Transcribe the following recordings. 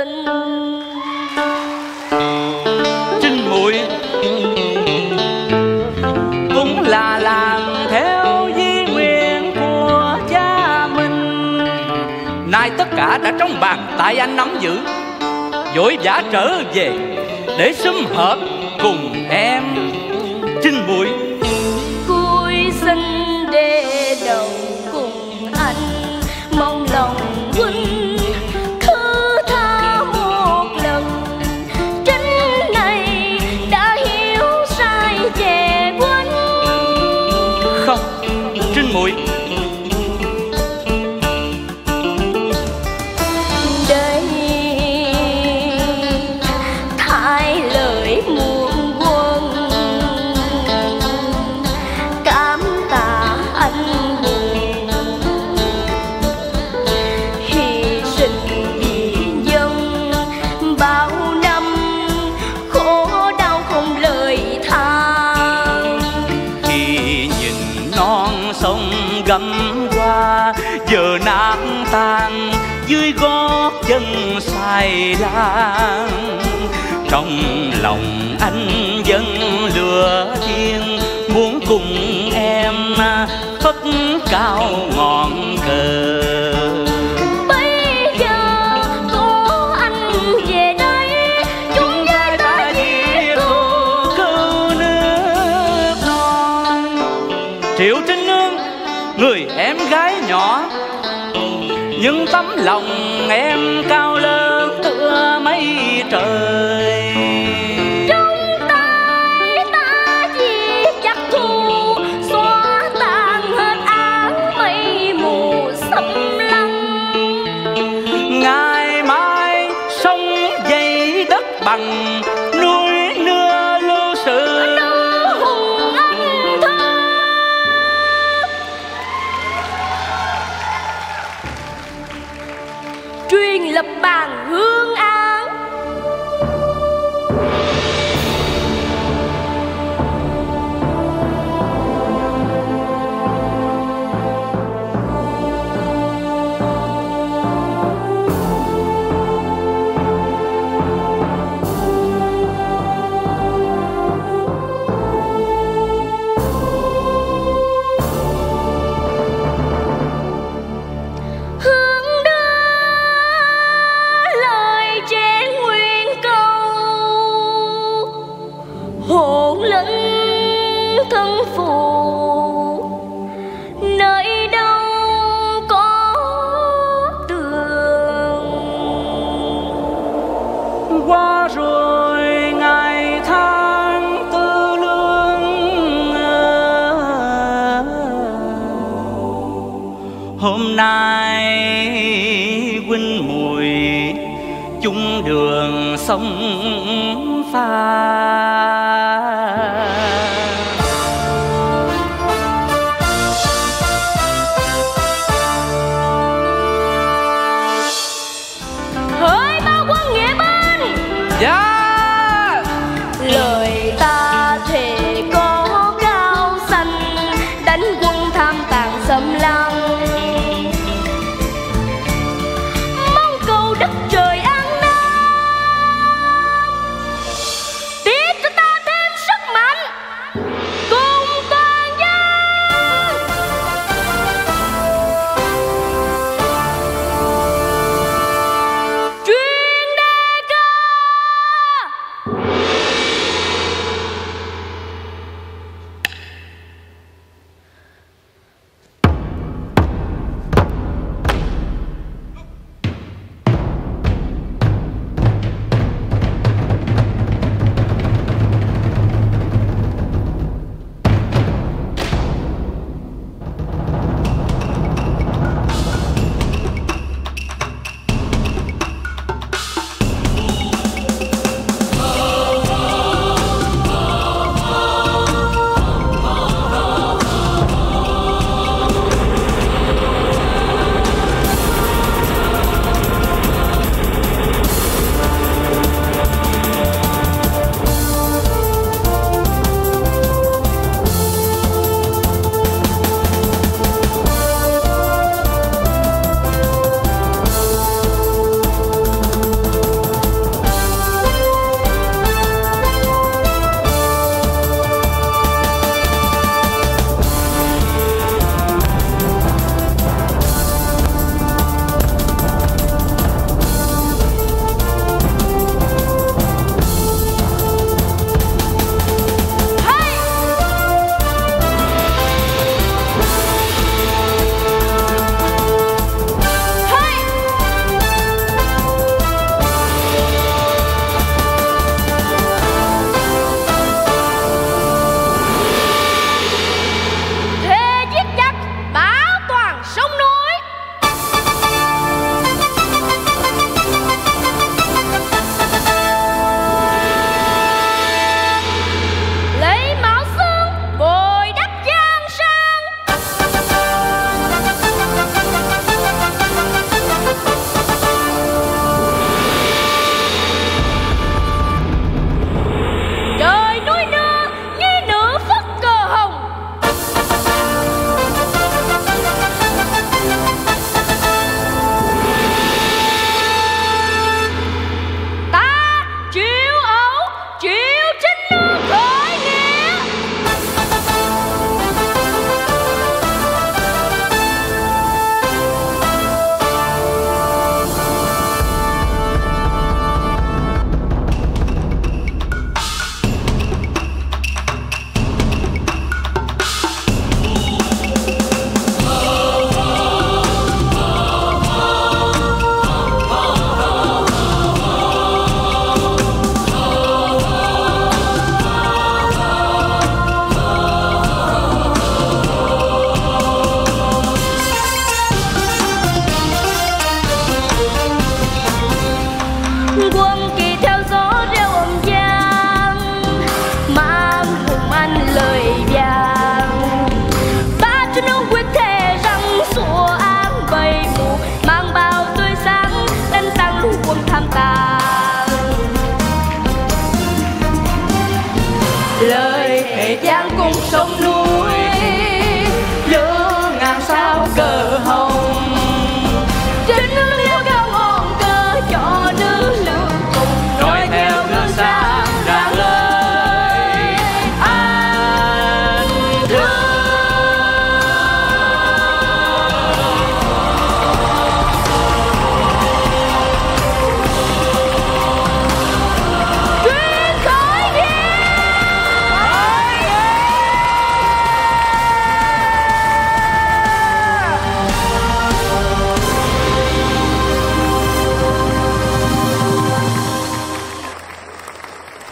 tình trinh muội cũng là làm theo di nguyện của cha mình. Nay tất cả đã trong bàn tay anh nắm giữ. Vội giả trở về để sum hợp cùng em. Trinh muội ai đang trong lòng anh vẫn lửa thiên muốn cùng em phất cao ngọn cờ. Triệu Trinh Nương Người em gái nhỏ Nhưng tấm lòng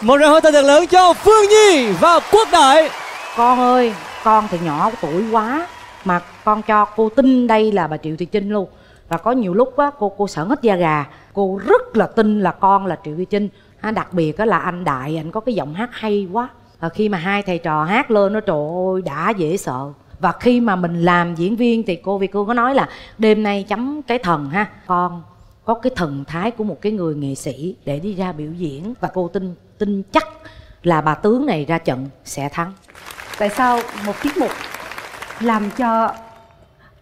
một tràng pháo tay thật lớn cho Phương Nhi và Quốc Đại. Con ơi, con thì nhỏ tuổi quá, mà con cho cô tin đây là bà triệu thị trinh luôn. Và có nhiều lúc á, cô cô sợ hết da gà. Cô rất là tin là con là triệu thị trinh. Đặc biệt á là anh đại anh có cái giọng hát hay quá. Và khi mà hai thầy trò hát lên nó trời ơi, đã dễ sợ. Và khi mà mình làm diễn viên thì cô vì cô có nói là, đêm nay chấm cái thần ha. Con có cái thần thái của một cái người nghệ sĩ để đi ra biểu diễn và cô tin tin chắc là bà tướng này ra trận sẽ thắng. Tại sao một tiết mục làm cho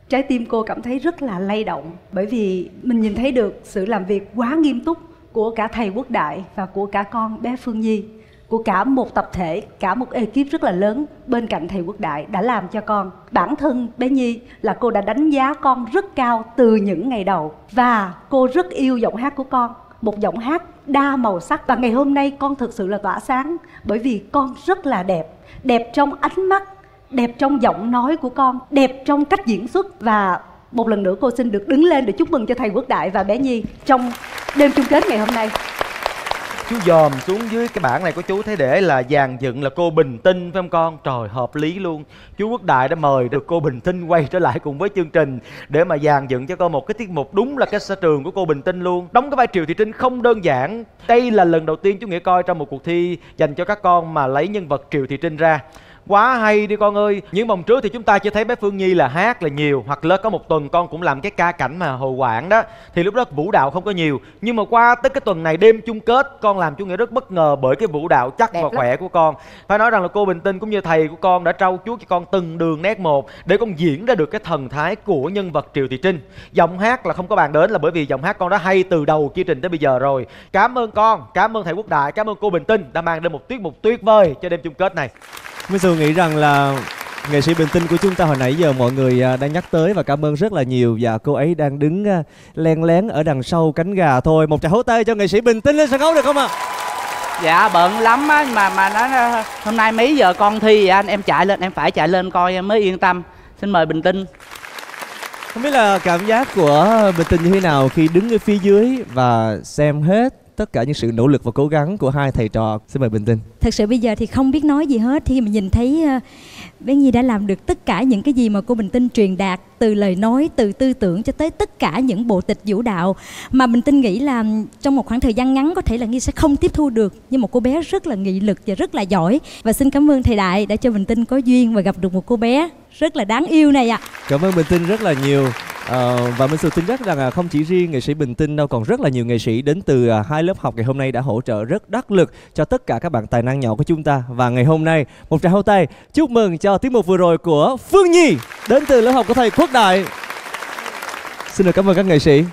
trái tim cô cảm thấy rất là lay động? Bởi vì mình nhìn thấy được sự làm việc quá nghiêm túc của cả thầy quốc đại và của cả con bé phương nhi, của cả một tập thể, cả một ekip rất là lớn bên cạnh thầy quốc đại đã làm cho con. Bản thân bé nhi là cô đã đánh giá con rất cao từ những ngày đầu và cô rất yêu giọng hát của con một giọng hát đa màu sắc. Và ngày hôm nay con thực sự là tỏa sáng, bởi vì con rất là đẹp. Đẹp trong ánh mắt, đẹp trong giọng nói của con, đẹp trong cách diễn xuất. Và một lần nữa cô xin được đứng lên để chúc mừng cho thầy quốc đại và bé nhi trong đêm chung kết ngày hôm nay chú dòm xuống dưới cái bảng này của chú, thấy để là dàn dựng là cô bình tinh, phải không con? Trời, hợp lý luôn. Chú quốc đại đã mời được cô bình tinh quay trở lại cùng với chương trình để mà dàn dựng cho con một cái tiết mục đúng là cái sở trường của cô bình tinh luôn. Đóng cái vai triệu thị trinh không đơn giản. Đây là lần đầu tiên chú nghĩa coi trong một cuộc thi dành cho các con mà lấy nhân vật triệu thị trinh ra quá hay đi con ơi. Những vòng trước thì chúng ta chỉ thấy bé phương nhi là hát là nhiều hoặc là có một tuần con cũng làm cái ca cảnh mà hồ quảng đó. Thì lúc đó vũ đạo không có nhiều. Nhưng mà qua tới cái tuần này đêm chung kết con làm chú nghĩa rất bất ngờ bởi cái vũ đạo chắc Đẹp và lắm. khỏe của con. Phải nói rằng là cô bình tinh cũng như thầy của con đã trau chuốt cho con từng đường nét một để con diễn ra được cái thần thái của nhân vật triệu thị trinh. Giọng hát là không có bàn đến là bởi vì giọng hát con đã hay từ đầu chương trình tới bây giờ rồi. Cảm ơn con cảm ơn thầy quốc đại cảm ơn cô bình tinh đã mang đến một tiết mục tuyệt vời cho đêm chung kết này Minh Xu nghĩ rằng là nghệ sĩ bình tinh của chúng ta hồi nãy giờ mọi người à, đang nhắc tới và cảm ơn rất là nhiều. Và cô ấy đang đứng à, len lén ở đằng sau cánh gà thôi. Một tràng hố tay cho nghệ sĩ bình tinh lên sân khấu được không ạ? Dạ bận lắm á mà mà nó hôm nay mấy giờ con thi vậy anh? Em chạy lên em phải chạy lên coi em mới yên tâm. Xin mời bình tinh. Không biết là cảm giác của bình tinh như thế nào khi đứng ở phía dưới và xem hết tất cả những sự nỗ lực và cố gắng của hai thầy trò. Xin mời bình tinh. Thật sự bây giờ thì không biết nói gì hết. Khi mà nhìn thấy uh, bé nhi đã làm được tất cả những cái gì mà cô bình tinh truyền đạt từ lời nói từ tư tưởng cho tới tất cả những bộ tịch vũ đạo. Mà bình tinh nghĩ là trong một khoảng thời gian ngắn có thể là nghi sẽ không tiếp thu được. Nhưng một cô bé rất là nghị lực và rất là giỏi. Và xin cảm ơn thầy đại đã cho bình tinh có duyên và gặp được một cô bé rất là đáng yêu này ạ. À. cảm ơn bình tinh rất là nhiều. Ờ, và mình Sư tin chắc rằng à, không chỉ riêng nghệ sĩ Bình Tinh đâu còn rất là nhiều nghệ sĩ đến từ à, hai lớp học ngày hôm nay đã hỗ trợ rất đắc lực cho tất cả các bạn tài năng nhỏ của chúng ta. Và ngày hôm nay một tràng hô tay chúc mừng cho tiết mục vừa rồi của Phương Nhi đến từ lớp học của thầy Quốc Đại. Xin được cảm ơn các nghệ sĩ.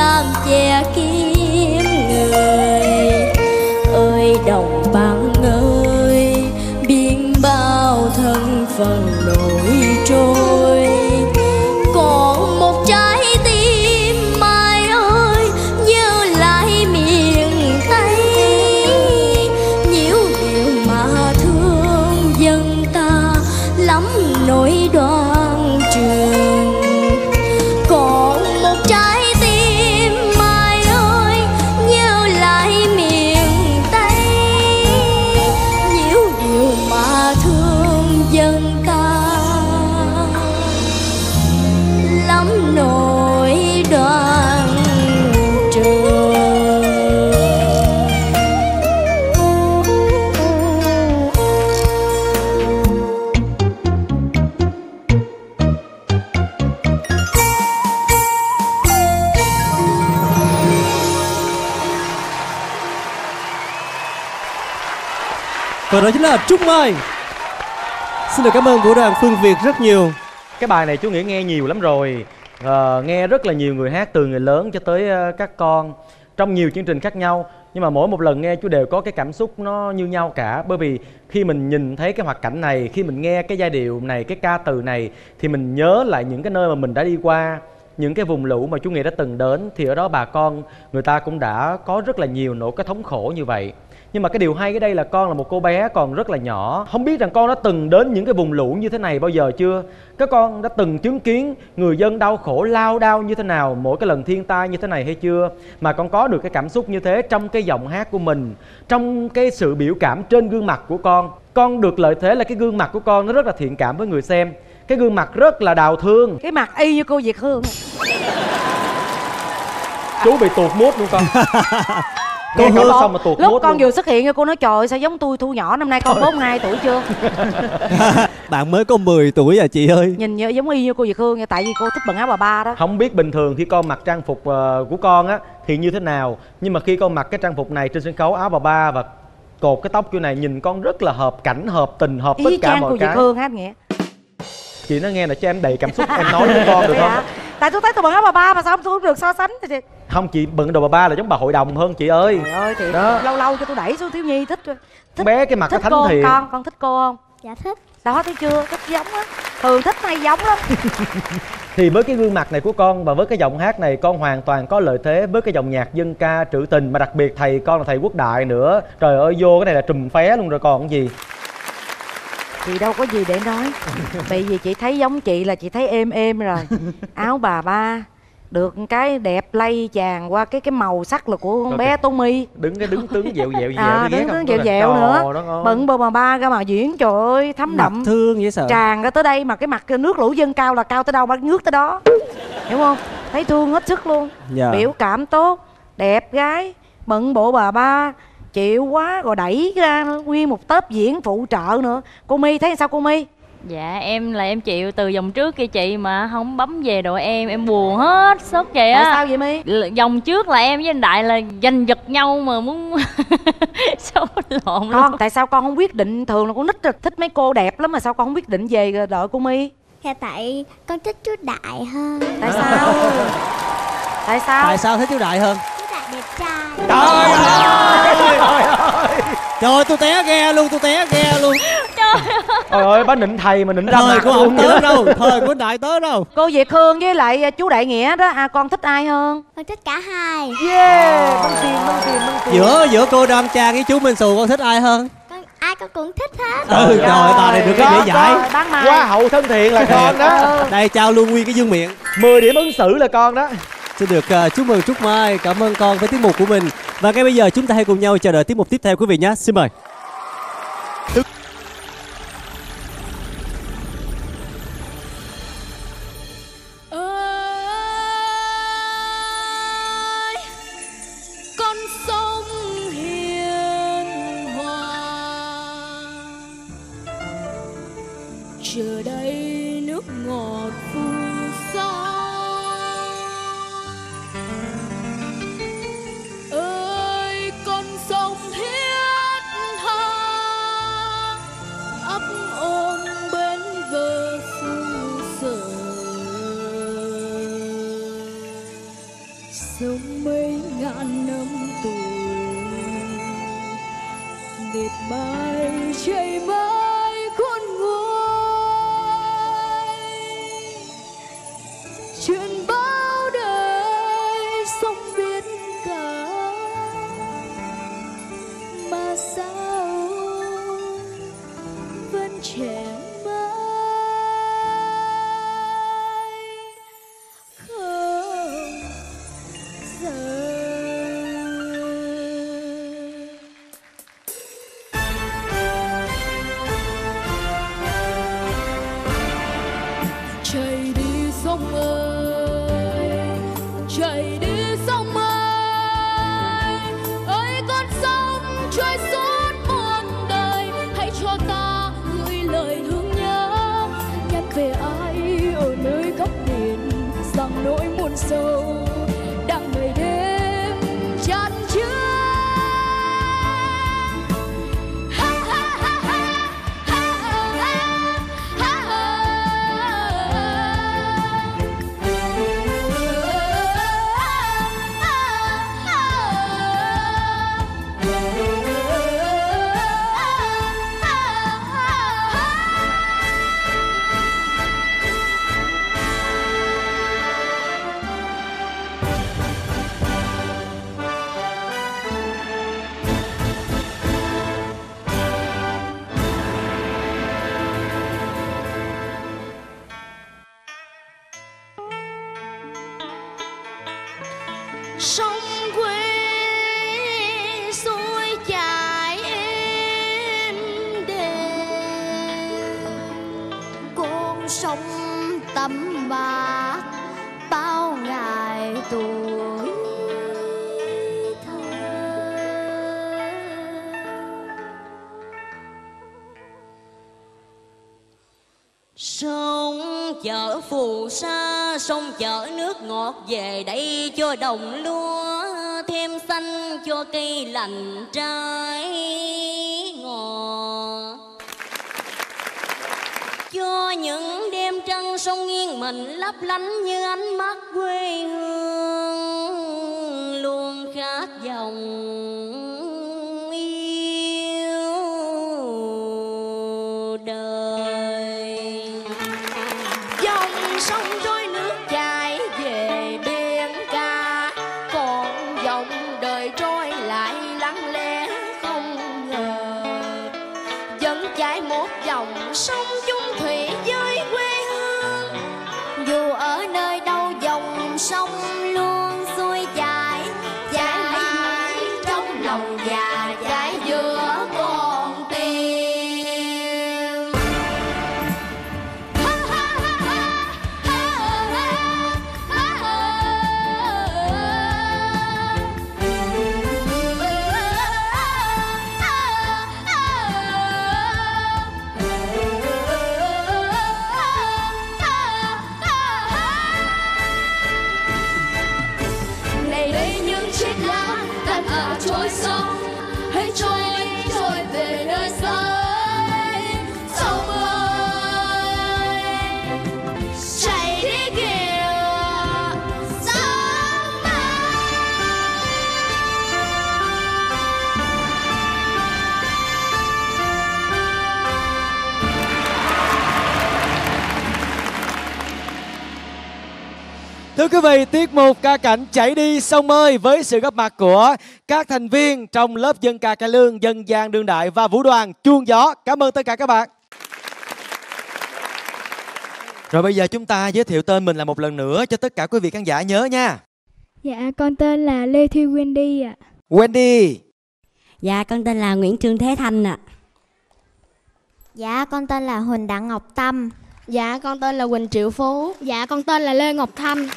Tam che kia. Chính là Trúc Mai. Xin được cảm ơn vũ đoàn Phương Việt rất nhiều. Cái bài này chú nghĩ nghe nhiều lắm rồi. À, nghe rất là nhiều người hát từ người lớn cho tới ờ, các con trong nhiều chương trình khác nhau. Nhưng mà mỗi một lần nghe chú đều có cái cảm xúc nó như nhau cả. Bởi vì khi mình nhìn thấy cái hoạt cảnh này khi mình nghe cái giai điệu này cái ca từ này thì mình nhớ lại những cái nơi mà mình đã đi qua những cái vùng lũ mà chú nghĩa đã từng đến. Thì ở đó bà con người ta cũng đã có rất là nhiều nỗi cái thống khổ như vậy nhưng mà cái điều hay ở đây là con là một cô bé còn rất là nhỏ. Không biết rằng con đã từng đến những cái vùng lũ như thế này bao giờ chưa? Các con đã từng chứng kiến người dân đau khổ lao đao như thế nào mỗi cái lần thiên tai như thế này hay chưa? Mà con có được cái cảm xúc như thế trong cái giọng hát của mình trong cái sự biểu cảm trên gương mặt của con. Con được lợi thế là cái gương mặt của con nó rất là thiện cảm với người xem. Cái gương mặt rất là đào thương. Cái mặt y như cô Việt Hương. Chú bị tuột mút luôn con Cô câu đó xong mà tuột lúc con luôn. vừa xuất hiện cô nói trời ơi, sao giống tôi thu nhỏ năm nay con 42 tuổi chưa? Bạn mới có 10 tuổi à chị ơi. Nhìn như giống y như cô Việt Hương nha tại vì cô thích bận áo bà ba đó. Không biết bình thường khi con mặc trang phục ờ, của con á thì như thế nào? Nhưng mà khi con mặc cái trang phục này trên sân khấu áo bà ba và cột cái tóc kiểu này nhìn con rất là hợp cảnh hợp tình hợp tất cả trang mọi cô Việt cái. Hương hát nghĩa chị nói nghe là cho em đầy cảm xúc em nói với con được không? Dạ. tại tôi thấy tôi bận áo bà ba mà sao tôi không được so sánh thì thiệt không chị bận đồ bà ba là giống bà hội đồng hơn chị ơi. Trời ơi thì Đó. lâu lâu cho tôi đẩy xuống thiếu nhi thích thích bé cái mặt nó thích thánh cô không thiện con con thích cô không? Dạ thích. Đó thấy chưa? Thích giống á. Thường thích hay giống lắm thì với cái gương mặt này của con và với cái giọng hát này con hoàn toàn có lợi thế với cái dòng nhạc dân ca trữ tình mà đặc biệt thầy con là thầy quốc đại nữa. Trời ơi vô cái này là trùm phé luôn rồi còn cái gì chị đâu có gì để nói. Bởi vì chị thấy giống chị là chị thấy êm êm rồi. Áo bà ba được cái đẹp lay chàng qua cái cái màu sắc là của con bé tô my đứng cái đứng tướng dẹo dẹo dẹo à, đứng đứng dẹo dẹo nữa. bận bờ bà ba ra mà diễn trời ơi thấm Mặt đậm. thương dễ sợ. Tràn ra tới đây mà cái mặt nước lũ dân cao là cao tới đâu bắt nước tới đó. Hiểu không? Thấy thương hết sức luôn. Dạ. biểu cảm tốt đẹp gái bận bộ bà ba chịu quá rồi đẩy ra nguyên một tớp diễn phụ trợ nữa. Cô my thấy sao cô my? Dạ em là em chịu từ vòng trước kia chị mà không bấm về đội em em buồn hết sốt vậy á. Tại sao vậy my? L- vòng trước là em với anh đại là giành giật nhau mà muốn số lộn luôn. Con tại sao con không quyết định? Thường là con nít là thích mấy cô đẹp lắm mà sao con không quyết định về đội cô my? Dạ tại con thích chú Đại hơn. Tại sao? Tại sao? Tại sao thích chú đại hơn đẹp trai trời ơi. trời tôi té ghe luôn tôi té ghe luôn. Trời ơi bà nịnh thầy mà nịnh ra thời của ông tới đâu thời của đại tới đâu. Cô việt hương với lại à, chú đại nghĩa đó à con thích ai hơn? Con thích cả hai. Yeah băng tiền băng tiền băng tiền giữa giữa cô đoan trang với chú minh xù con thích ai hơn? Con Ai con cũng thích hết. Ừ trời ơi, bà này được cái dễ giải Hoa hậu thân thiện là con đó. Đây trao luôn nguyên cái dương miệng. 10 điểm ứng xử là con đó Xin được uh, chúc mừng Trúc Mai, cảm ơn con với tiết mục của mình. Và ngay bây giờ chúng ta hãy cùng nhau chờ đợi tiết mục tiếp theo quý vị nhé. Xin mời. Lành trái ngò. Cho những đêm trăng sông nghiêng mình lấp lánh như ánh mắt quê hương. Thưa quý vị, tiết mục ca cảnh chảy đi sông ơi với sự góp mặt của các thành viên trong lớp dân ca cải lương, dân gian đương đại và vũ đoàn chuông gió. Cảm ơn tất cả các bạn. Rồi bây giờ chúng ta giới thiệu tên mình là một lần nữa cho tất cả quý vị khán giả nhớ nha. Dạ, con tên là Lê Thi Wendy ạ. Wendy. Dạ, con tên là Nguyễn Trương Thế Thanh ạ. Dạ, con tên là Huỳnh Đặng Ngọc Tâm. Dạ, con tên là Quỳnh Triệu Phú. Dạ, con tên là Lê Ngọc Thanh.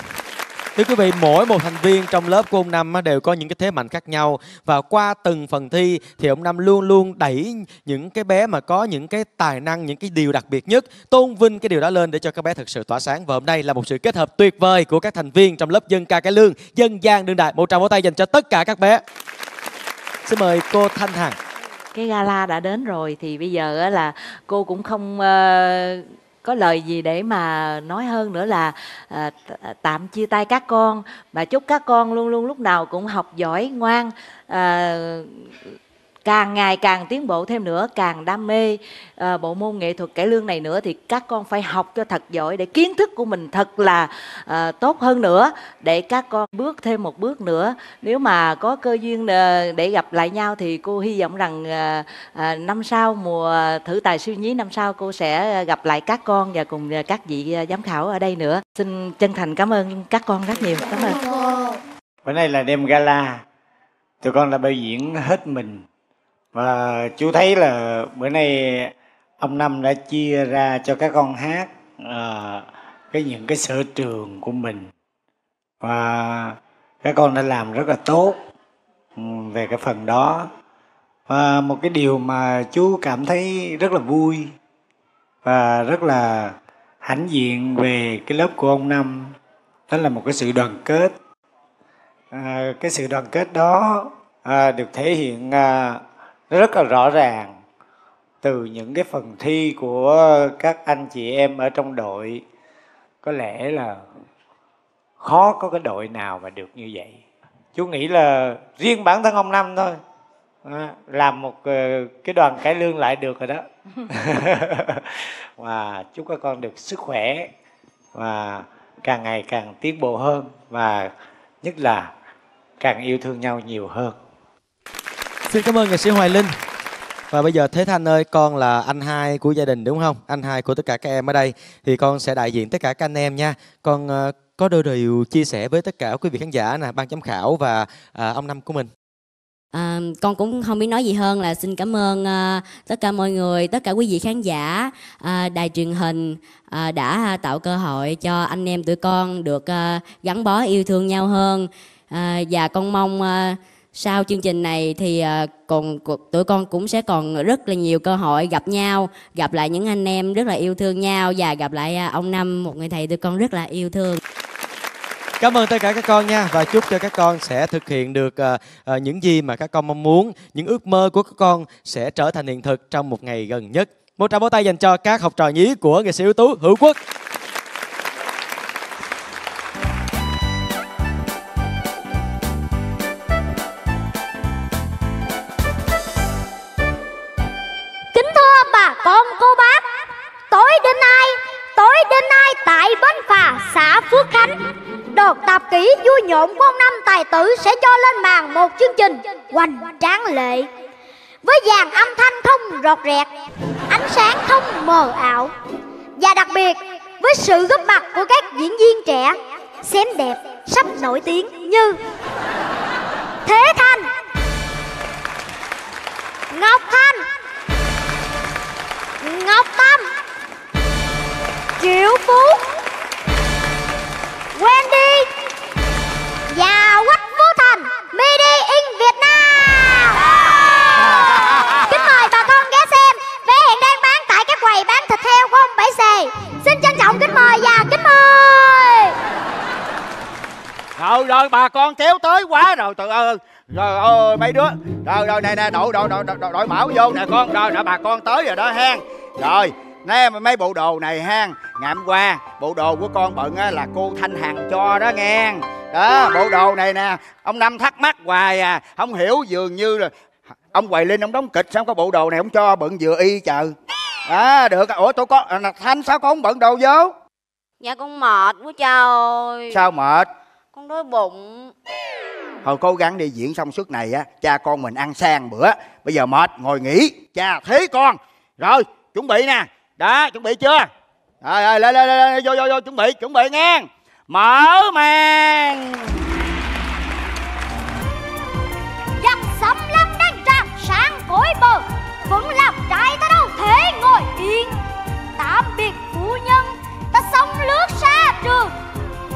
Thưa quý vị, mỗi một thành viên trong lớp của ông Năm á, đều có những cái thế mạnh khác nhau và qua từng phần thi thì ông Năm luôn luôn đẩy những cái bé mà có những cái tài năng, những cái điều đặc biệt nhất, tôn vinh cái điều đó lên để cho các bé thực sự tỏa sáng. Và hôm nay là một sự kết hợp tuyệt vời của các thành viên trong lớp dân ca cải lương, dân gian đương đại. Một tràng vỗ tay dành cho tất cả các bé. Xin mời cô Thanh Hằng. cái gala đã đến rồi thì bây giờ á là cô cũng không ờ, có lời gì để mà nói hơn nữa là à, tạm chia tay các con? Và chúc các con luôn luôn lúc nào cũng học giỏi ngoan à, càng ngày càng tiến bộ thêm nữa càng đam mê uh, bộ môn nghệ thuật cải lương này nữa thì các con phải học cho thật giỏi để kiến thức của mình thật là uh, tốt hơn nữa để các con bước thêm một bước nữa. Nếu mà có cơ duyên uh, để gặp lại nhau thì cô hy vọng rằng uh, uh, năm sau mùa thử tài siêu nhí năm sau cô sẽ gặp lại các con và cùng các vị giám khảo ở đây nữa. Xin chân thành cảm ơn các con rất nhiều. Cảm ơn. Bữa nay là đêm gala. Tụi con đã biểu diễn hết mình và chú thấy là bữa nay ông năm đã chia ra cho các con hát ờ, cái những cái sở trường của mình. Và các con đã làm rất là tốt ừ, về cái phần đó. Và một cái điều mà chú cảm thấy rất là vui và rất là hãnh diện về cái lớp của ông năm đó là một cái sự đoàn kết. À, cái sự đoàn kết đó à, được thể hiện à, rất là rõ ràng từ những cái phần thi của các anh chị em ở trong đội. Có lẽ là khó có cái đội nào mà được như vậy. Chú nghĩ là riêng bản thân ông năm thôi. À, làm một ờ, cái đoàn cải lương lại được rồi đó. Và chúc các con được sức khỏe và càng ngày càng tiến bộ hơn. Và nhất là càng yêu thương nhau nhiều hơn. Xin cảm ơn nghệ sĩ Hoài Linh. Và bây giờ Thế Thanh ơi, con là anh hai của gia đình đúng không? Anh hai của tất cả các em ở đây thì con sẽ đại diện tất cả các anh em nha. Con ờ, có đôi điều chia sẻ với tất cả quý vị khán giả nè, ban giám khảo và à, ông năm của mình. À, con cũng không biết nói gì hơn là xin cảm ơn à, tất cả mọi người, tất cả quý vị khán giả, à, đài truyền hình à, đã tạo cơ hội cho anh em tụi con được à, gắn bó yêu thương nhau hơn à, và con mong à, sau chương trình này thì ờ, còn tụi con cũng sẽ còn rất là nhiều cơ hội gặp nhau, gặp lại những anh em rất là yêu thương nhau và gặp lại ờ, ông Năm một người thầy tụi con rất là yêu thương. Cảm ơn tất cả các con nha và chúc cho các con sẽ thực hiện được uh, uh, những gì mà các con mong muốn, những ước mơ của các con sẽ trở thành hiện thực trong một ngày gần nhất. Một tràng vỗ tay dành cho các học trò nhí của nghệ sĩ ưu tú Hữu Quốc. Đến nay tại bến phà, xã Phước Khánh. Đợt tạp kỹ vui nhộn của ông Năm Tài Tử Sẽ cho lên màn một chương trình hoành tráng lệ. Với dàn âm thanh không rọt rẹt, Ánh sáng không mờ ảo. Và đặc biệt, với sự góp mặt của các diễn viên trẻ, Xém đẹp, sắp nổi tiếng như Thế Thanh, Ngọc Thanh, Ngọc Tâm. Triệu Phú Wendy Và Quách Phú Thành Made in Việt Nam Kính mời bà con ghé xem Vé hiện đang bán tại các quầy bán thịt heo của ông Bảy Xề Xin trân trọng kính mời và kính mời rồi rồi bà con kéo tới quá rồi tự ơi rồi ơi mấy đứa rồi rồi nè nè đội đội đội đội, đội bảo vô nè con rồi nè bà con tới rồi đó ha rồi nè mấy bộ đồ này ha ngày hôm qua bộ đồ của con bận á, là cô thanh hằng cho đó nghe. Đó bộ đồ này nè ông năm thắc mắc hoài à không hiểu dường như là ông hoài linh ông đóng kịch sao có bộ đồ này ông cho bận vừa y chờ đó được. Ủa tụi con à, thanh sao con không bận đồ vô? Dạ con mệt quá cha ơi. Sao mệt? Con đói bụng. Thôi cố gắng đi diễn xong suốt này á cha con mình ăn sang bữa. Bây giờ mệt ngồi nghỉ. Cha thế con. Rồi chuẩn bị nè đó, chuẩn bị chưa? Rồi rồi, lên lên lên vô vô vô, chuẩn bị chuẩn bị nghe mở màn. Giặc sấm lâm đang tràn sáng cối bờ Vẫn làm trai ta đâu thể ngồi yên. Tạm biệt phu nhân, Ta sông lướt xa trường.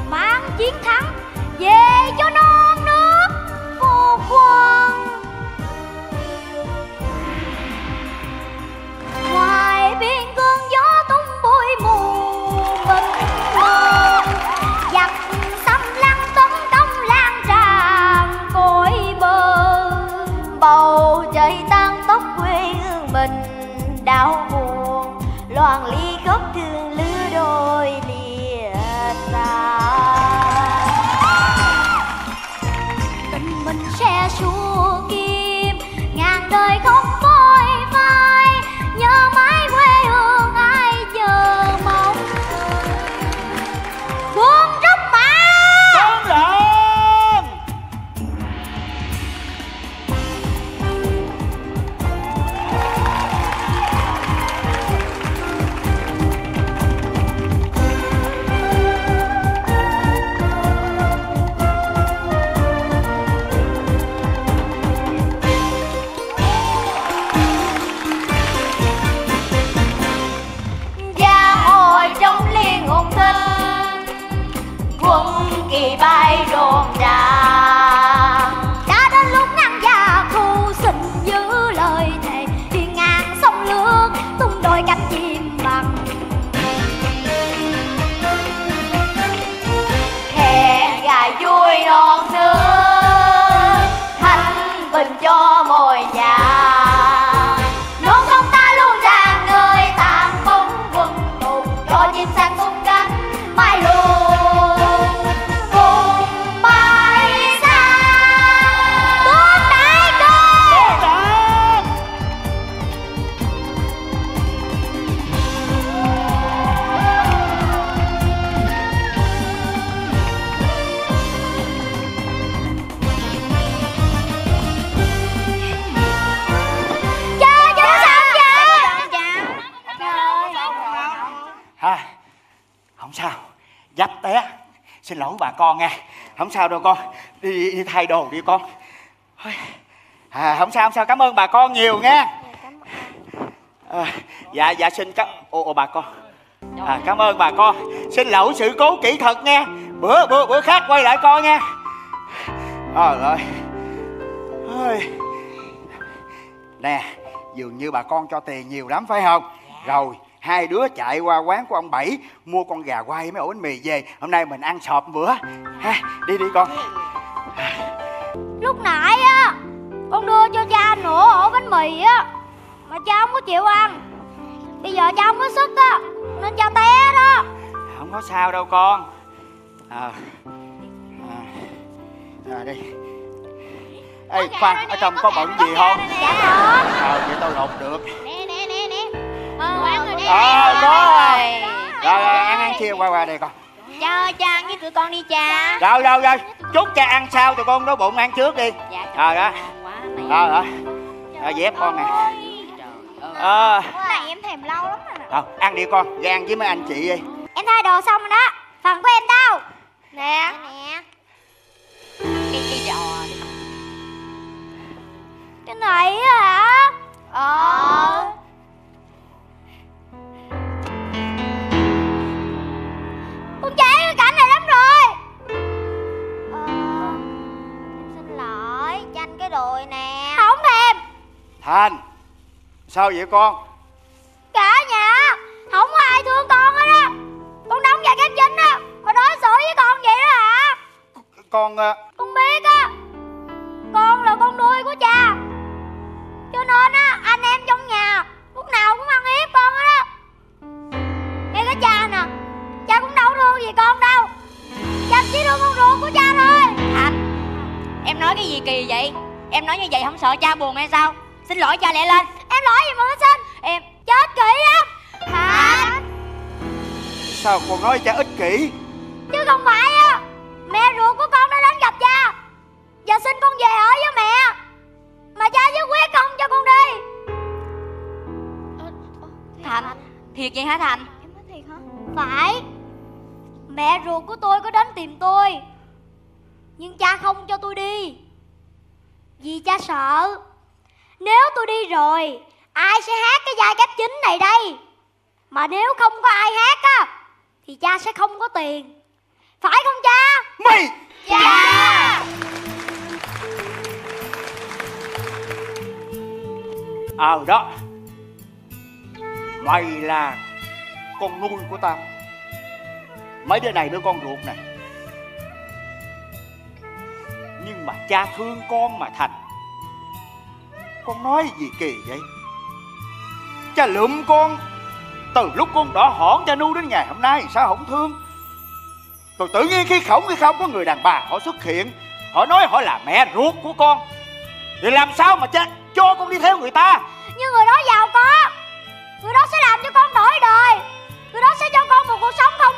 Mang chiến thắng Về cho non nước vô quang. Biên cương gió tung bụi mù mịt mờ. Giặc xâm lăng tấn công lan tràn cõi bờ. Bầu trời tan tóc quê hương mình đau buồn Loạn ly khóc thương lứa đôi lìa xa Tình mình sẽ xua kim Ngàn đời không Kỳ bay đồn tràng Đã đến lúc ngăn gia thu xin giữ lời thề Hiên ngang sông nước tung đôi cánh chim bằng. Hẹn gà vui non nước Thanh bình cho mồi nhà bà con nha không sao đâu con. Đi, đi, thay đồ đi con. À, không sao không sao. Cảm ơn bà con nhiều nha à, dạ dạ xin cảm ô, ô bà con. À, cảm ơn bà con. Xin lỗi sự cố kỹ thuật nha bữa bữa bữa khác quay lại coi nha trời ơi Ôi. nè dường như bà con cho tiền nhiều lắm phải không? Rồi hai đứa chạy qua quán của ông bảy mua con gà quay mấy ổ bánh mì về. Hôm nay mình ăn sọp bữa. Ha đi đi con. Lúc nãy á con đưa cho cha nửa ổ bánh mì á mà cha không có chịu ăn. Bây giờ cha không có sức á nên cha té đó. Không có sao đâu con. À, à, à đi ê khoan ở trong có bận gì không? dạ ờ vậy tôi lột được ờ có. rồi rồi rồi ăn ăn chia qua qua đây con. Ơi cha ăn với tụi con đi cha. Rồi rồi rồi chúc cha ăn sao tụi con đói bụng ăn trước đi. Dạ rồi đó rồi rồi. Rồi dép con nè. Ờ. Này em thèm lâu lắm rồi ăn đi con. Gan với mấy anh chị đi. Em thay đồ xong rồi đó. Phần của em đâu? Nè. Nè. Cái cái trò cái này á hả? Ờ con chán cái cảnh này lắm rồi. Ờ em xin lỗi chanh cái đùi nè. Không thèm. Thành sao vậy con? Cả nhà không có ai thương con hết á. Con đóng vai cánh chính á mà đối xử với con vậy đó hả? Con ờ, con biết á con là con nuôi của cha. Cho nên á anh em trong nhà lúc nào cũng ăn hiếp con hết á. Ngay cái cha nè cha cũng đâu thương gì con đâu. Cha chỉ thương con ruột của cha thôi Thành Em nói cái gì kỳ vậy? Em nói như vậy không sợ cha buồn hay sao? Xin lỗi cha lẹ lên. Em lỗi gì mà nó xin? Em chết kỹ lắm. Hả sao con nói cha ích kỷ? Chứ không phải á. Mẹ ruột của con đã đến gặp cha. Và xin con về ở với mẹ. Mà cha nhất quyết không cho con đi. Thành. Thiệt vậy hả Thành? Em nói thiệt hả Phải Mẹ ruột của tôi có đến tìm tôi. Nhưng cha không cho tôi đi. Vì cha sợ. Nếu tôi đi rồi Ai sẽ hát cái vai kép chính này đây? Mà nếu không có ai hát á Thì cha sẽ không có tiền. Phải không cha? Mày! Dạ! Ờ đó. Mày là con nuôi của tao Mấy đứa này đứa con ruột này. Nhưng mà cha thương con mà Thành. Con nói gì kỳ vậy? Cha lượm con. Từ lúc con đỏ hỏn, cha nuôi đến ngày hôm nay, Sao không thương? Rồi tự nhiên khi khổng khi không, có người đàn bà Họ xuất hiện. Họ nói họ là mẹ ruột của con. Thì làm sao mà cha cho con đi theo người ta? Nhưng người đó giàu có. Người đó sẽ làm cho con đổi đời. Người đó sẽ cho con một cuộc sống không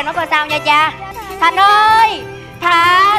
con nó coi sao nha cha. Thành ơi! Thành!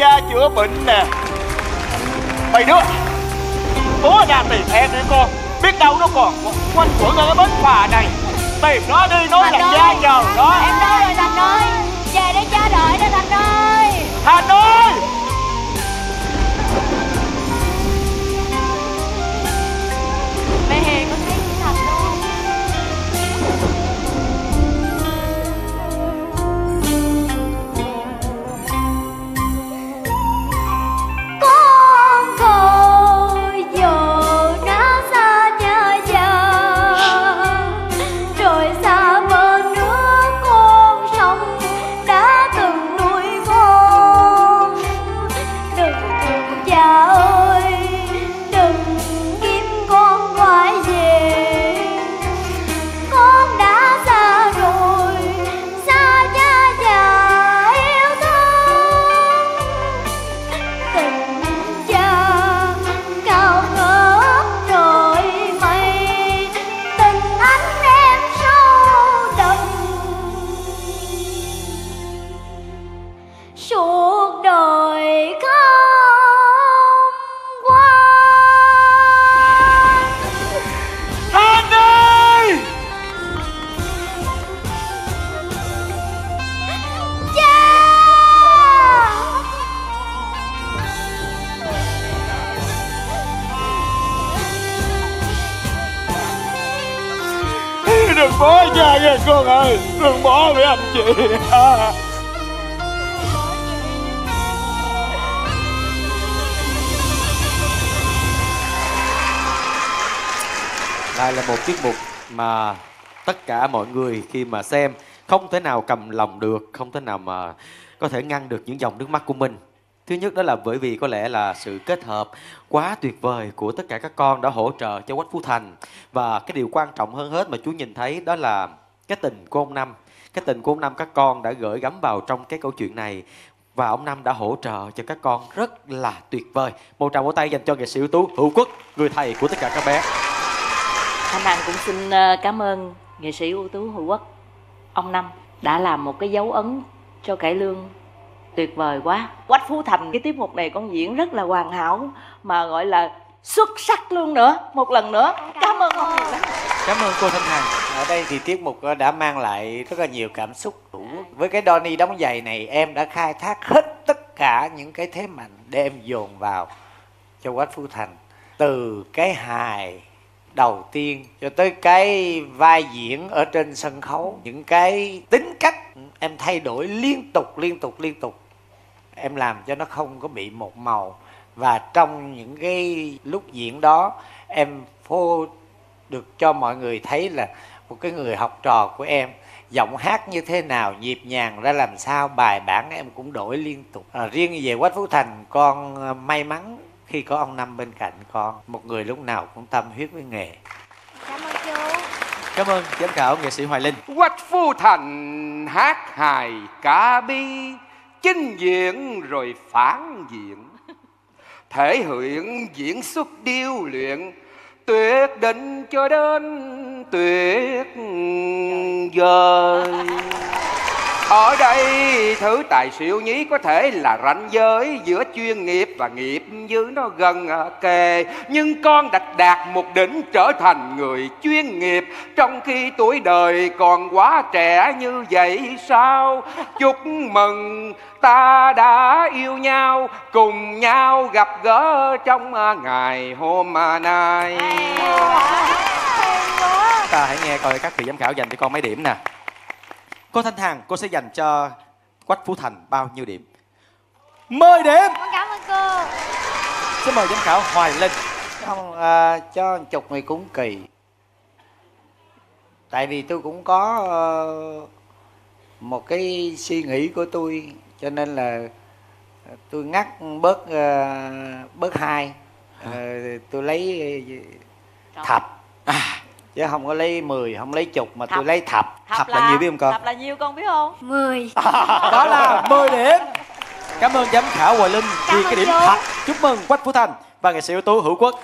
Cha chữa bệnh nè. Mấy đứa Bố ra tìm em đi con? Biết đâu nó còn quanh quẩn ở cái bến phà này. Tìm nó đi nói là Thành gia ơi, nhờ đó. Em đâu rồi Thành ơi. Về đây cha đợi đó Thành ơi. Thành ơi tiết mục mà tất cả mọi người khi mà xem không thể nào cầm lòng được, không thể nào mà có thể ngăn được những dòng nước mắt của mình. Thứ nhất đó là bởi vì có lẽ là sự kết hợp quá tuyệt vời của tất cả các con đã hỗ trợ cho Quách Phú Thành. Và cái điều quan trọng hơn hết mà chú nhìn thấy đó là cái tình của ông Năm. Cái tình của ông Năm các con đã gửi gắm vào trong cái câu chuyện này. Và ông Năm đã hỗ trợ cho các con rất là tuyệt vời. Một tràng vỗ tay dành cho nghệ sĩ ưu tú Hữu Quốc, người thầy của tất cả các bé. Thanh Hằng cũng xin ờ, cảm ơn nghệ sĩ ưu tú Hữu Quốc ông Năm đã làm một cái dấu ấn cho cải lương tuyệt vời quá Quách Phú Thành cái tiết mục này con diễn rất là hoàn hảo mà gọi là xuất sắc luôn nữa một lần nữa cảm ơn ông Cảm ơn cô Thanh Hằng. Ở đây thì tiết mục đã mang lại rất là nhiều cảm xúc. Với cái Donny đóng giày này em đã khai thác hết tất cả những cái thế mạnh để em dồn vào cho Quách Phú Thành. Từ cái hài đầu tiên cho tới cái vai diễn ở trên sân khấu, những cái tính cách em thay đổi liên tục liên tục liên tục. Em làm cho nó không có bị một màu. Và trong những cái lúc diễn đó em phô được cho mọi người thấy là một cái người học trò của em giọng hát như thế nào nhịp nhàng ra làm sao bài bản em cũng đổi liên tục. À, riêng về quách phú thành con à, may mắn khi có ông năm bên cạnh con một người lúc nào cũng tâm huyết với nghề. Cảm ơn chú. Cảm ơn giám khảo nghệ sĩ hoài linh. Quách phú thành hát hài ca bi chinh diện rồi phản diện. Thể hiện diễn xuất điêu luyện tuyệt định cho đến tuyệt vời ở đây thứ tài siêu nhí có thể là ranh giới giữa chuyên nghiệp và nghiệp dư nó gần kề. Nhưng con đã đạt một đỉnh trở thành người chuyên nghiệp. Trong khi tuổi đời còn quá trẻ như vậy sao? Chúc mừng ta đã yêu nhau cùng nhau gặp gỡ trong ngày hôm nay. Ta hãy nghe coi các vị giám khảo dành cho con mấy điểm nè cô thanh hằng cô sẽ dành cho quách phú thành bao nhiêu điểm? Mười điểm! Con cảm ơn cô. Xin mời giám khảo hoài linh. Không à, cho một chục này cũng kỳ. Tại vì tôi cũng có ờ, một cái suy nghĩ của tôi cho nên là tôi ngắt bớt ờ, bớt hai. Ờ, tôi lấy thập chứ không có lấy 10 không lấy chục mà tôi Thập. lấy thập Thập là nhiều biết không con? Thập là nhiêu con biết không? 10 đó là 10 điểm cảm ơn giám khảo hoài linh vì Cảm cái ơn điểm chú. thật chúc mừng quách phú thành và nghệ sĩ ưu tú hữu quốc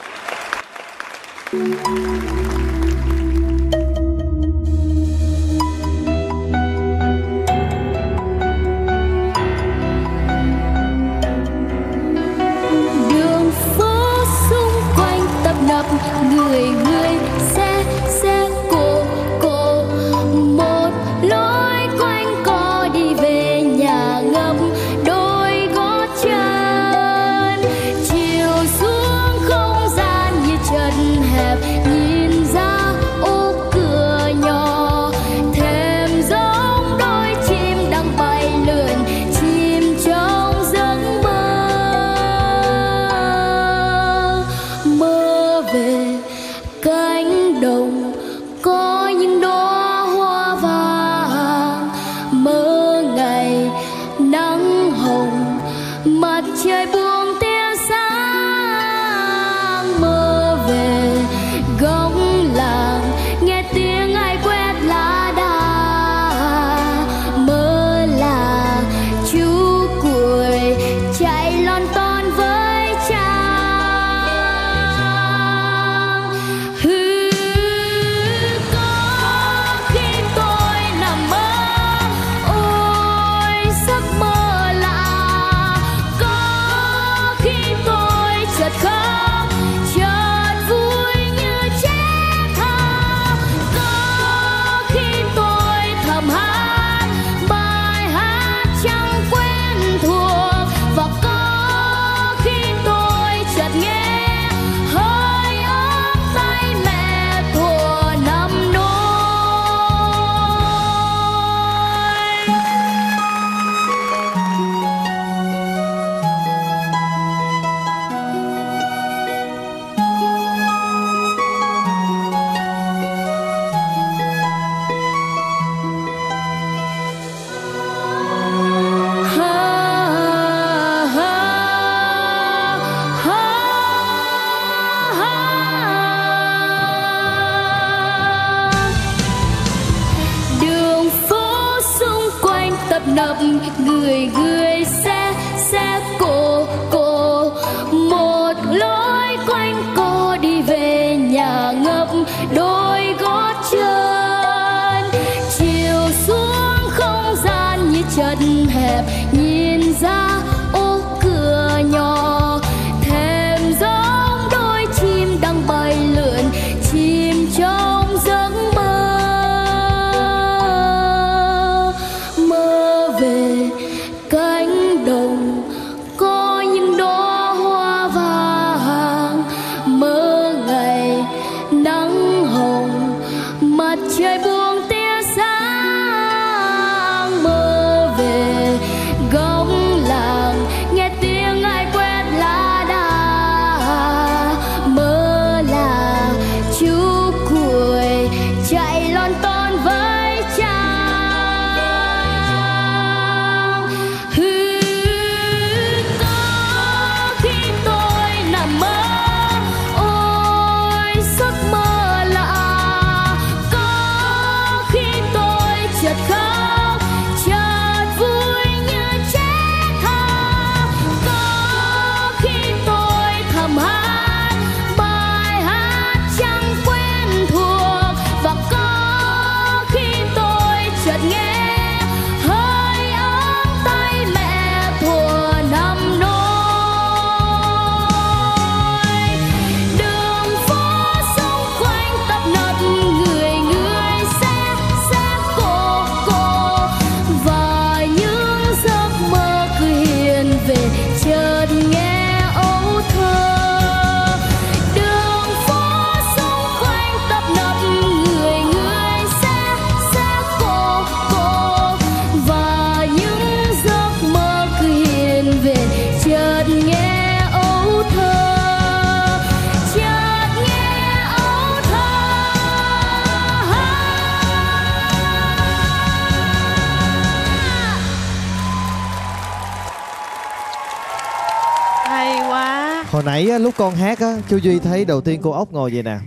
con hát á chú duy thấy đầu tiên cô ốc ngồi vậy nè.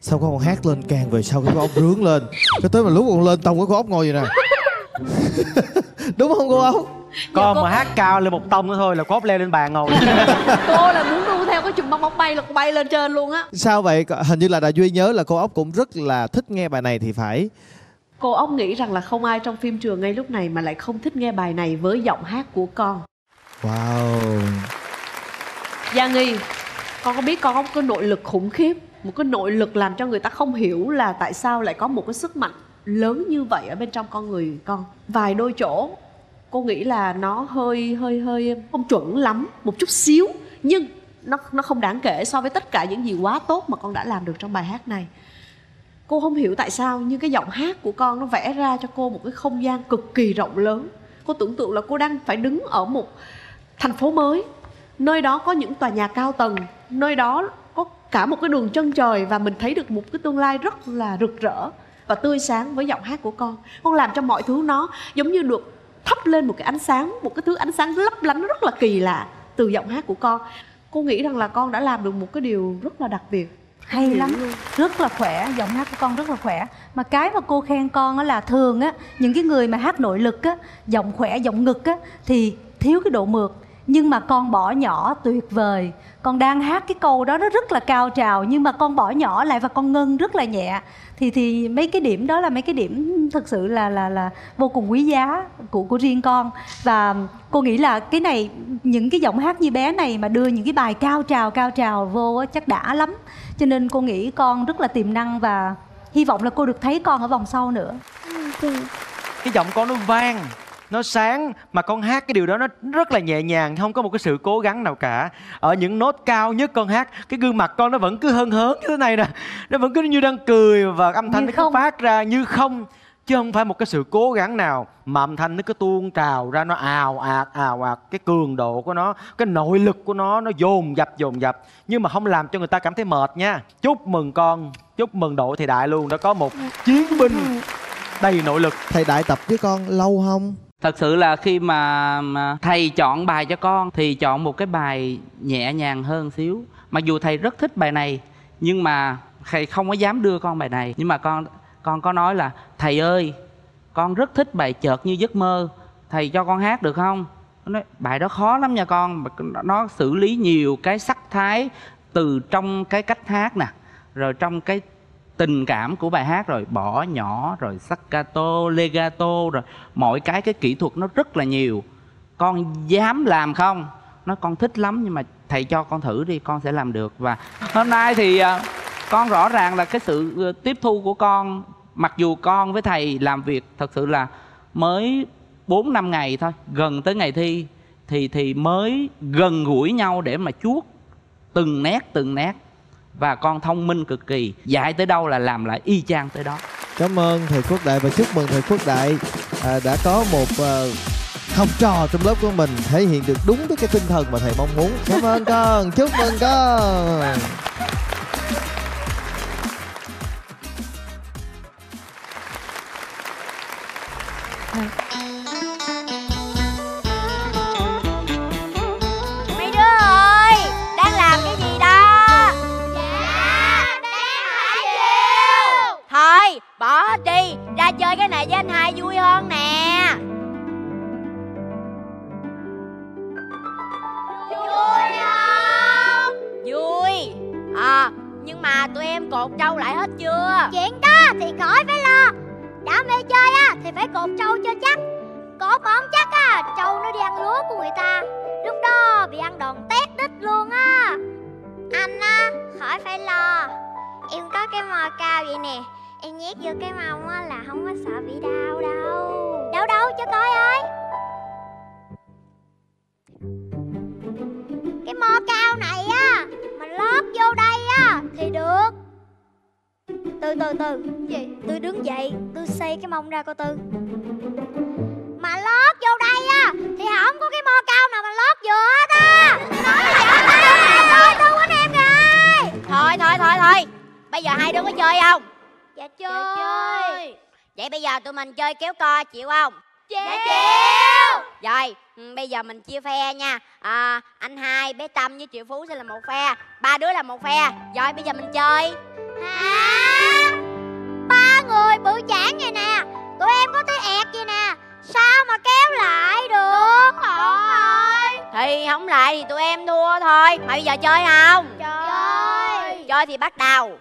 Sau có con hát lên càng về sau cái con ốc rướng lên. Cho tới mà lúc con lên tông cái con ốc ngồi vậy nè. Đúng không cô ốc? Con mà hát cao lên một tông nữa thôi là cốt leo lên bàn ngồi. Cô là muốn đu theo cái chùm bong bóng bay là cô bay lên trên luôn á. Sao vậy? Hình như là đại duy nhớ là cô ốc cũng rất là thích nghe bài này thì phải. Cô ốc nghĩ rằng là không ai trong phim trường ngay lúc này mà lại không thích nghe bài này với giọng hát của con. Wow. Gia Nghi con có biết, con có một cái nội lực khủng khiếp, Một cái nội lực làm cho người ta không hiểu là Tại sao lại có một cái sức mạnh lớn như vậy Ở bên trong con người con. Vài đôi chỗ, Cô nghĩ là nó hơi hơi hơi không chuẩn lắm, Một chút xíu, Nhưng nó nó không đáng kể so với tất cả những gì quá tốt mà con đã làm được trong bài hát này. Cô không hiểu tại sao nhưng cái giọng hát của con nó vẽ ra cho cô một cái không gian cực kỳ rộng lớn. Cô tưởng tượng là cô đang phải đứng ở một thành phố mới, nơi đó có những tòa nhà cao tầng nơi đó có cả một cái đường chân trời và mình thấy được một cái tương lai rất là rực rỡ và tươi sáng với giọng hát của con. Con làm cho mọi thứ nó giống như được thắp lên một cái ánh sáng một cái thứ ánh sáng lấp lánh rất là kỳ lạ từ giọng hát của con. Cô nghĩ rằng là con đã làm được một cái điều rất là đặc biệt. Hay lắm. rất là khỏe giọng hát của con rất là khỏe. Mà cái mà cô khen con á là thường á những cái người mà hát nội lực á giọng khỏe giọng ngực á thì thiếu cái độ mượt nhưng mà con bỏ nhỏ tuyệt vời. Con đang hát cái câu đó nó rất là cao trào nhưng mà con bỏ nhỏ lại và con ngân rất là nhẹ. Thì thì mấy cái điểm đó là mấy cái điểm thực sự là là là vô cùng quý giá của của riêng con. Và cô nghĩ là cái này những cái giọng hát như bé này mà đưa những cái bài cao trào cao trào vô á, chắc đã lắm. Cho nên cô nghĩ con rất là tiềm năng và hy vọng là cô được thấy con ở vòng sau nữa. Cái giọng con nó vang nó sáng mà con hát cái điều đó nó rất là nhẹ nhàng không có một cái sự cố gắng nào cả. Ở những nốt cao nhất con hát cái gương mặt con nó vẫn cứ hân hớn như thế này nè. Nó vẫn cứ như đang cười và âm thanh Như nó cứ không. phát ra như không chứ không phải một cái sự cố gắng nào. Mà âm thanh nó cứ tuôn trào ra nó ào ạt ào ạt. Cái cường độ của nó cái nội lực của nó nó dồn dập dồn dập. Nhưng mà không làm cho người ta cảm thấy mệt nha. Chúc mừng con chúc mừng đội thầy đại luôn. Đã có một chiến binh đầy nội lực. Thầy đại tập với con lâu không thật sự là khi mà, mà thầy chọn bài cho con thì chọn một cái bài nhẹ nhàng hơn xíu. Mặc dù thầy rất thích bài này nhưng mà thầy không có dám đưa con bài này. Nhưng mà con con có nói là thầy ơi con rất thích bài chợt như giấc mơ. Thầy cho con hát được không? Nó nói bài đó khó lắm nha con nó xử lý nhiều cái sắc thái từ trong cái cách hát nè rồi trong cái tình cảm của bài hát rồi, bỏ nhỏ, rồi staccato legato, rồi mọi cái cái kỹ thuật nó rất là nhiều. Con dám làm không? Nó con thích lắm, nhưng mà thầy cho con thử đi, con sẽ làm được. Và hôm nay thì à, con rõ ràng là cái sự ờ, tiếp thu của con, mặc dù con với thầy làm việc thật sự là mới 4 năm ngày thôi, gần tới ngày thi, thì thì mới gần gũi nhau để mà chuốt từng nét từng nét và con thông minh cực kỳ. Dạy tới đâu là làm lại y chang tới đó. Cảm ơn thầy quốc đại và chúc mừng thầy quốc đại à, đã có một à, học trò trong lớp của mình thể hiện được đúng với cái tinh thần mà thầy mong muốn. Cảm ơn con chúc mừng con. Chơi với anh hai vui hơn nè. Vui không? Vui. À nhưng mà tụi em cột trâu lại hết chưa? Chuyện đó thì khỏi phải lo. Đã mê chơi á, thì phải cột trâu cho chắc. Có bón chắc á, Trâu nó đi ăn lúa của người ta. Lúc đó bị ăn đòn tét đít luôn á. Anh á, khỏi phải lo. Em có cái mò cao vậy nè. Em nhét vô cái mông á là không có sợ bị đau đâu. Đâu đâu, cho coi ơi. Cái mò cao này á, Mà lót vô đây á, Thì được. Từ từ từ. Gì? Tôi đứng dậy, Tôi xây cái mông ra cô Tư. Mà lót vô đây á, Thì không có cái mò cao nào mà lót vừa hết á. Em rồi Thôi thôi thôi thôi. Bây giờ hai đứa có chơi không? Dạ chơi. Vậy bây giờ tụi mình chơi kéo co chịu không? Dạ chịu. Rồi, ừ, bây giờ mình chia phe nha. À, Anh hai, bé Tâm với Triệu Phú sẽ là một phe Ba đứa là một phe. Rồi, bây giờ mình chơi. Hả? Ba người bự chản vậy nè. Tụi em có thấy ẹt vậy nè. Sao mà kéo lại được? Đúng rồi. Thì không lại thì tụi em thua thôi. Mà bây giờ chơi không? Chơi. Chơi thì bắt đầu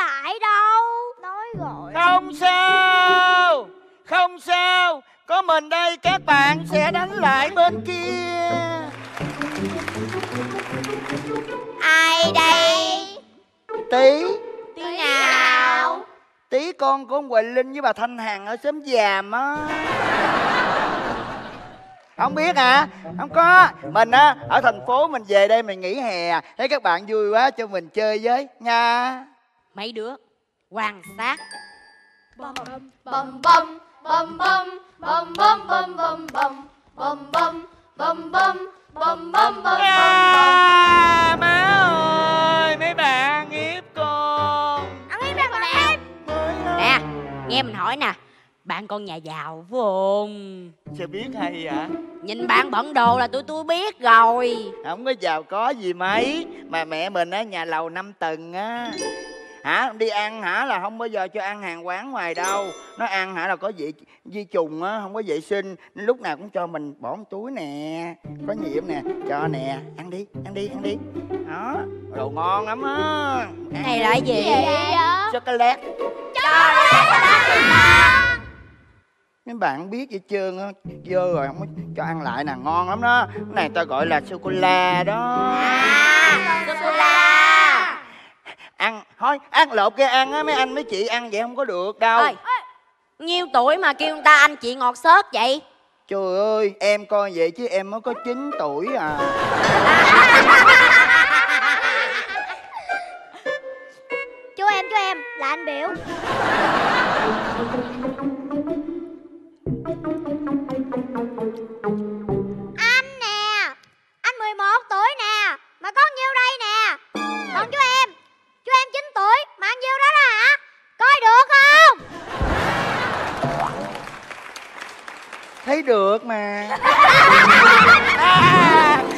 lại đâu? Nói rồi Không sao Không sao. Có mình đây các bạn sẽ đánh lại bên kia. Ai đây? Tí. Tí nào? Tí con của ông Quỳnh Linh với bà Thanh Hằng ở xóm giàm á. Không biết hả? Không có. Mình á ở thành phố mình về đây mình nghỉ hè. Thấy các bạn vui quá cho mình chơi với. Nha Mấy đứa quan sát bum bum bum bum bum bum bum bum bum bum bum bum bum bum bum bum bum bum à, má ơi mấy bạn hiếp con Ăn im ra còn em Nè, nghe mình hỏi nè Bạn con nhà giàu không? sao biết hay vậy Nhìn bạn bận đồ là tụi tôi biết rồi không có giàu có gì mấy mà mẹ mình á nhà lầu 5 tầng á hả? Đi ăn hả? Là không bao giờ cho ăn hàng quán ngoài đâu. Nó ăn hả? Là có vị vi trùng á không có vệ sinh. Nên lúc nào cũng cho mình bỏ một túi nè. Có nhiệm nè. Cho nè. Ăn đi ăn đi ăn đi. Đó. Đồ ngon lắm á. Này là gì? Gì vậy? Chocolate. Mấy bạn biết vậy trơn á. Dơ rồi không có cho ăn lại nè. Ngon lắm đó. Cái này ta gọi là sô cô la đó. Sô-cô-la ăn thôi ăn lộp kia ăn á mấy anh mấy chị ăn vậy không có được đâu. Ơi, Nhiêu tuổi mà kêu người ta anh chị ngọt xớt vậy? trời ơi em coi vậy chứ em mới có 9 tuổi à. Chú em chú em là anh biểu. Anh nè Anh 11 tuổi nè Mà có nhiêu đây nè nhiêu đó đó hả? Coi được không? Thấy được mà.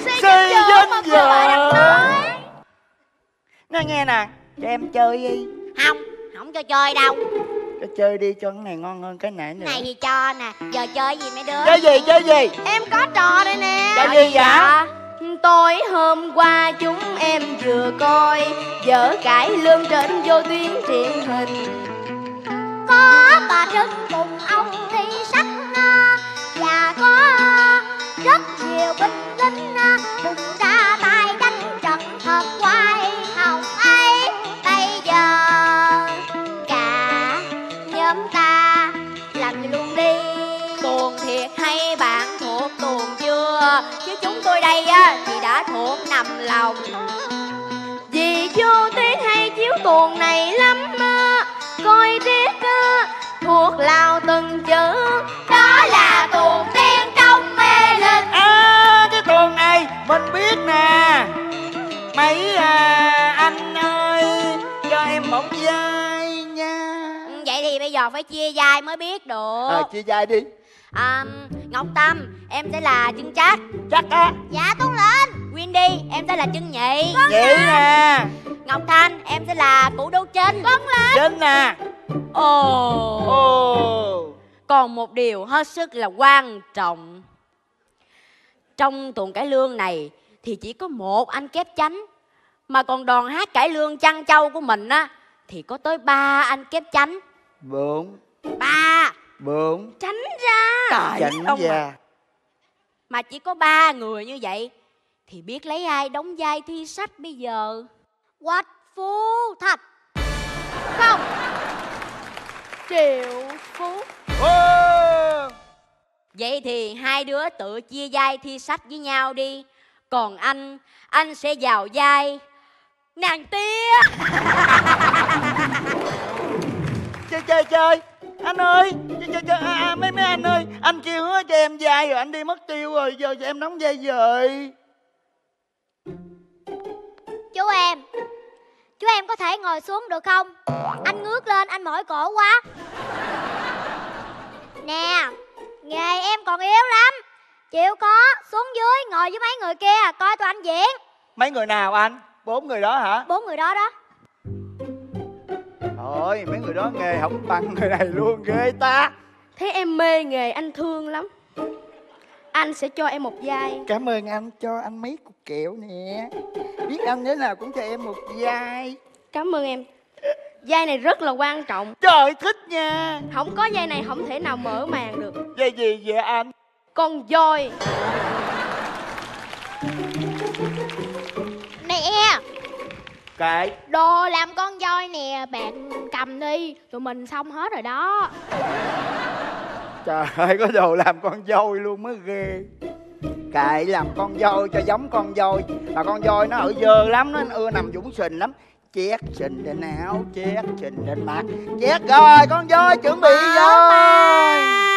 Suy suy dinh dưỡng. nói. nghe nè cho em chơi đi. Không, không cho chơi đâu. Cho chơi đi cho cái này ngon hơn cái nãy nữa. Này thì cho nè Giờ chơi gì mấy đứa? chơi gì chơi gì? Em có trò đây nè. Chơi gì vậy Tối hôm qua chúng em vừa coi Vở cải lương trên vô tuyến truyền hình. Có bà Trưng cùng ông thi sách Và có rất nhiều binh lính à, cùng lòng Vì vô tuyến hay chiếu tuồng này lắm á, Coi á, thuộc lào từng chữ. Đó là tuồng tiên trong mê linh à cái tuần này mình biết nè. Mấy à, anh ơi cho em một vai nha. Vậy thì bây giờ phải chia vai mới biết được. Ờ chia vai đi. À, Ngọc Tâm em sẽ là chân chắc chắc á. Dạ tuân Windy em sẽ là chân nhị. Vậy nè. Ngọc Thanh em sẽ là củ đô trinh Vâng lệnh chính nè. Ồ. Ồ. Còn một điều hết sức là quan trọng. Trong tuồng cải lương này Thì chỉ có một anh kép chánh Mà còn đoàn hát cải lương chăn châu của mình á Thì có tới ba anh kép chánh. Bốn. Ba. Bốn. Tránh ra. Chảnh ông à. già Mà chỉ có ba người như vậy Thì biết lấy ai đóng vai thi sách bây giờ? Quách Phú Thạch. Không. Triệu Phú. Ô! Vậy thì hai đứa tự chia vai thi sách với nhau đi. Còn anh, anh sẽ vào vai Nàng tia. Chơi chơi chơi. Anh ơi ch, ch, ch, à, à, mấy mấy anh ơi. Anh kia hứa cho em vai rồi anh đi mất tiêu rồi. Giờ cho em đóng vai rồi Chú em. Chú em có thể ngồi xuống được không? Anh ngước lên anh mỏi cổ quá. Nè Nghề em còn yếu lắm. Chịu có xuống dưới ngồi với mấy người kia Coi tụi anh diễn. Mấy người nào anh? Bốn người đó hả? Bốn người đó đó. Thôi mấy người đó nghề không bằng người này luôn ghê ta. Thế em mê nghề anh thương lắm Anh sẽ cho em một vai Cảm ơn anh cho anh mấy cục kẹo nè. Biết anh thế nào cũng cho em một vai Cảm ơn em. Vai này rất là quan trọng. Trời thích nha. Không có vai này không thể nào mở màn được. Vai gì vậy anh? Con voi. Nè. Cái? Đồ làm con voi nè Bạn cầm đi. Tụi mình xong hết rồi đó Trời ơi có đồ làm con voi luôn mới ghê. Kệ làm con voi cho giống con voi Mà con voi nó ở dơ lắm Nó ưa nằm dũng sình lắm. Chét sình lên áo Chét sình lên mặt. Chét rồi con voi chuẩn bị rồi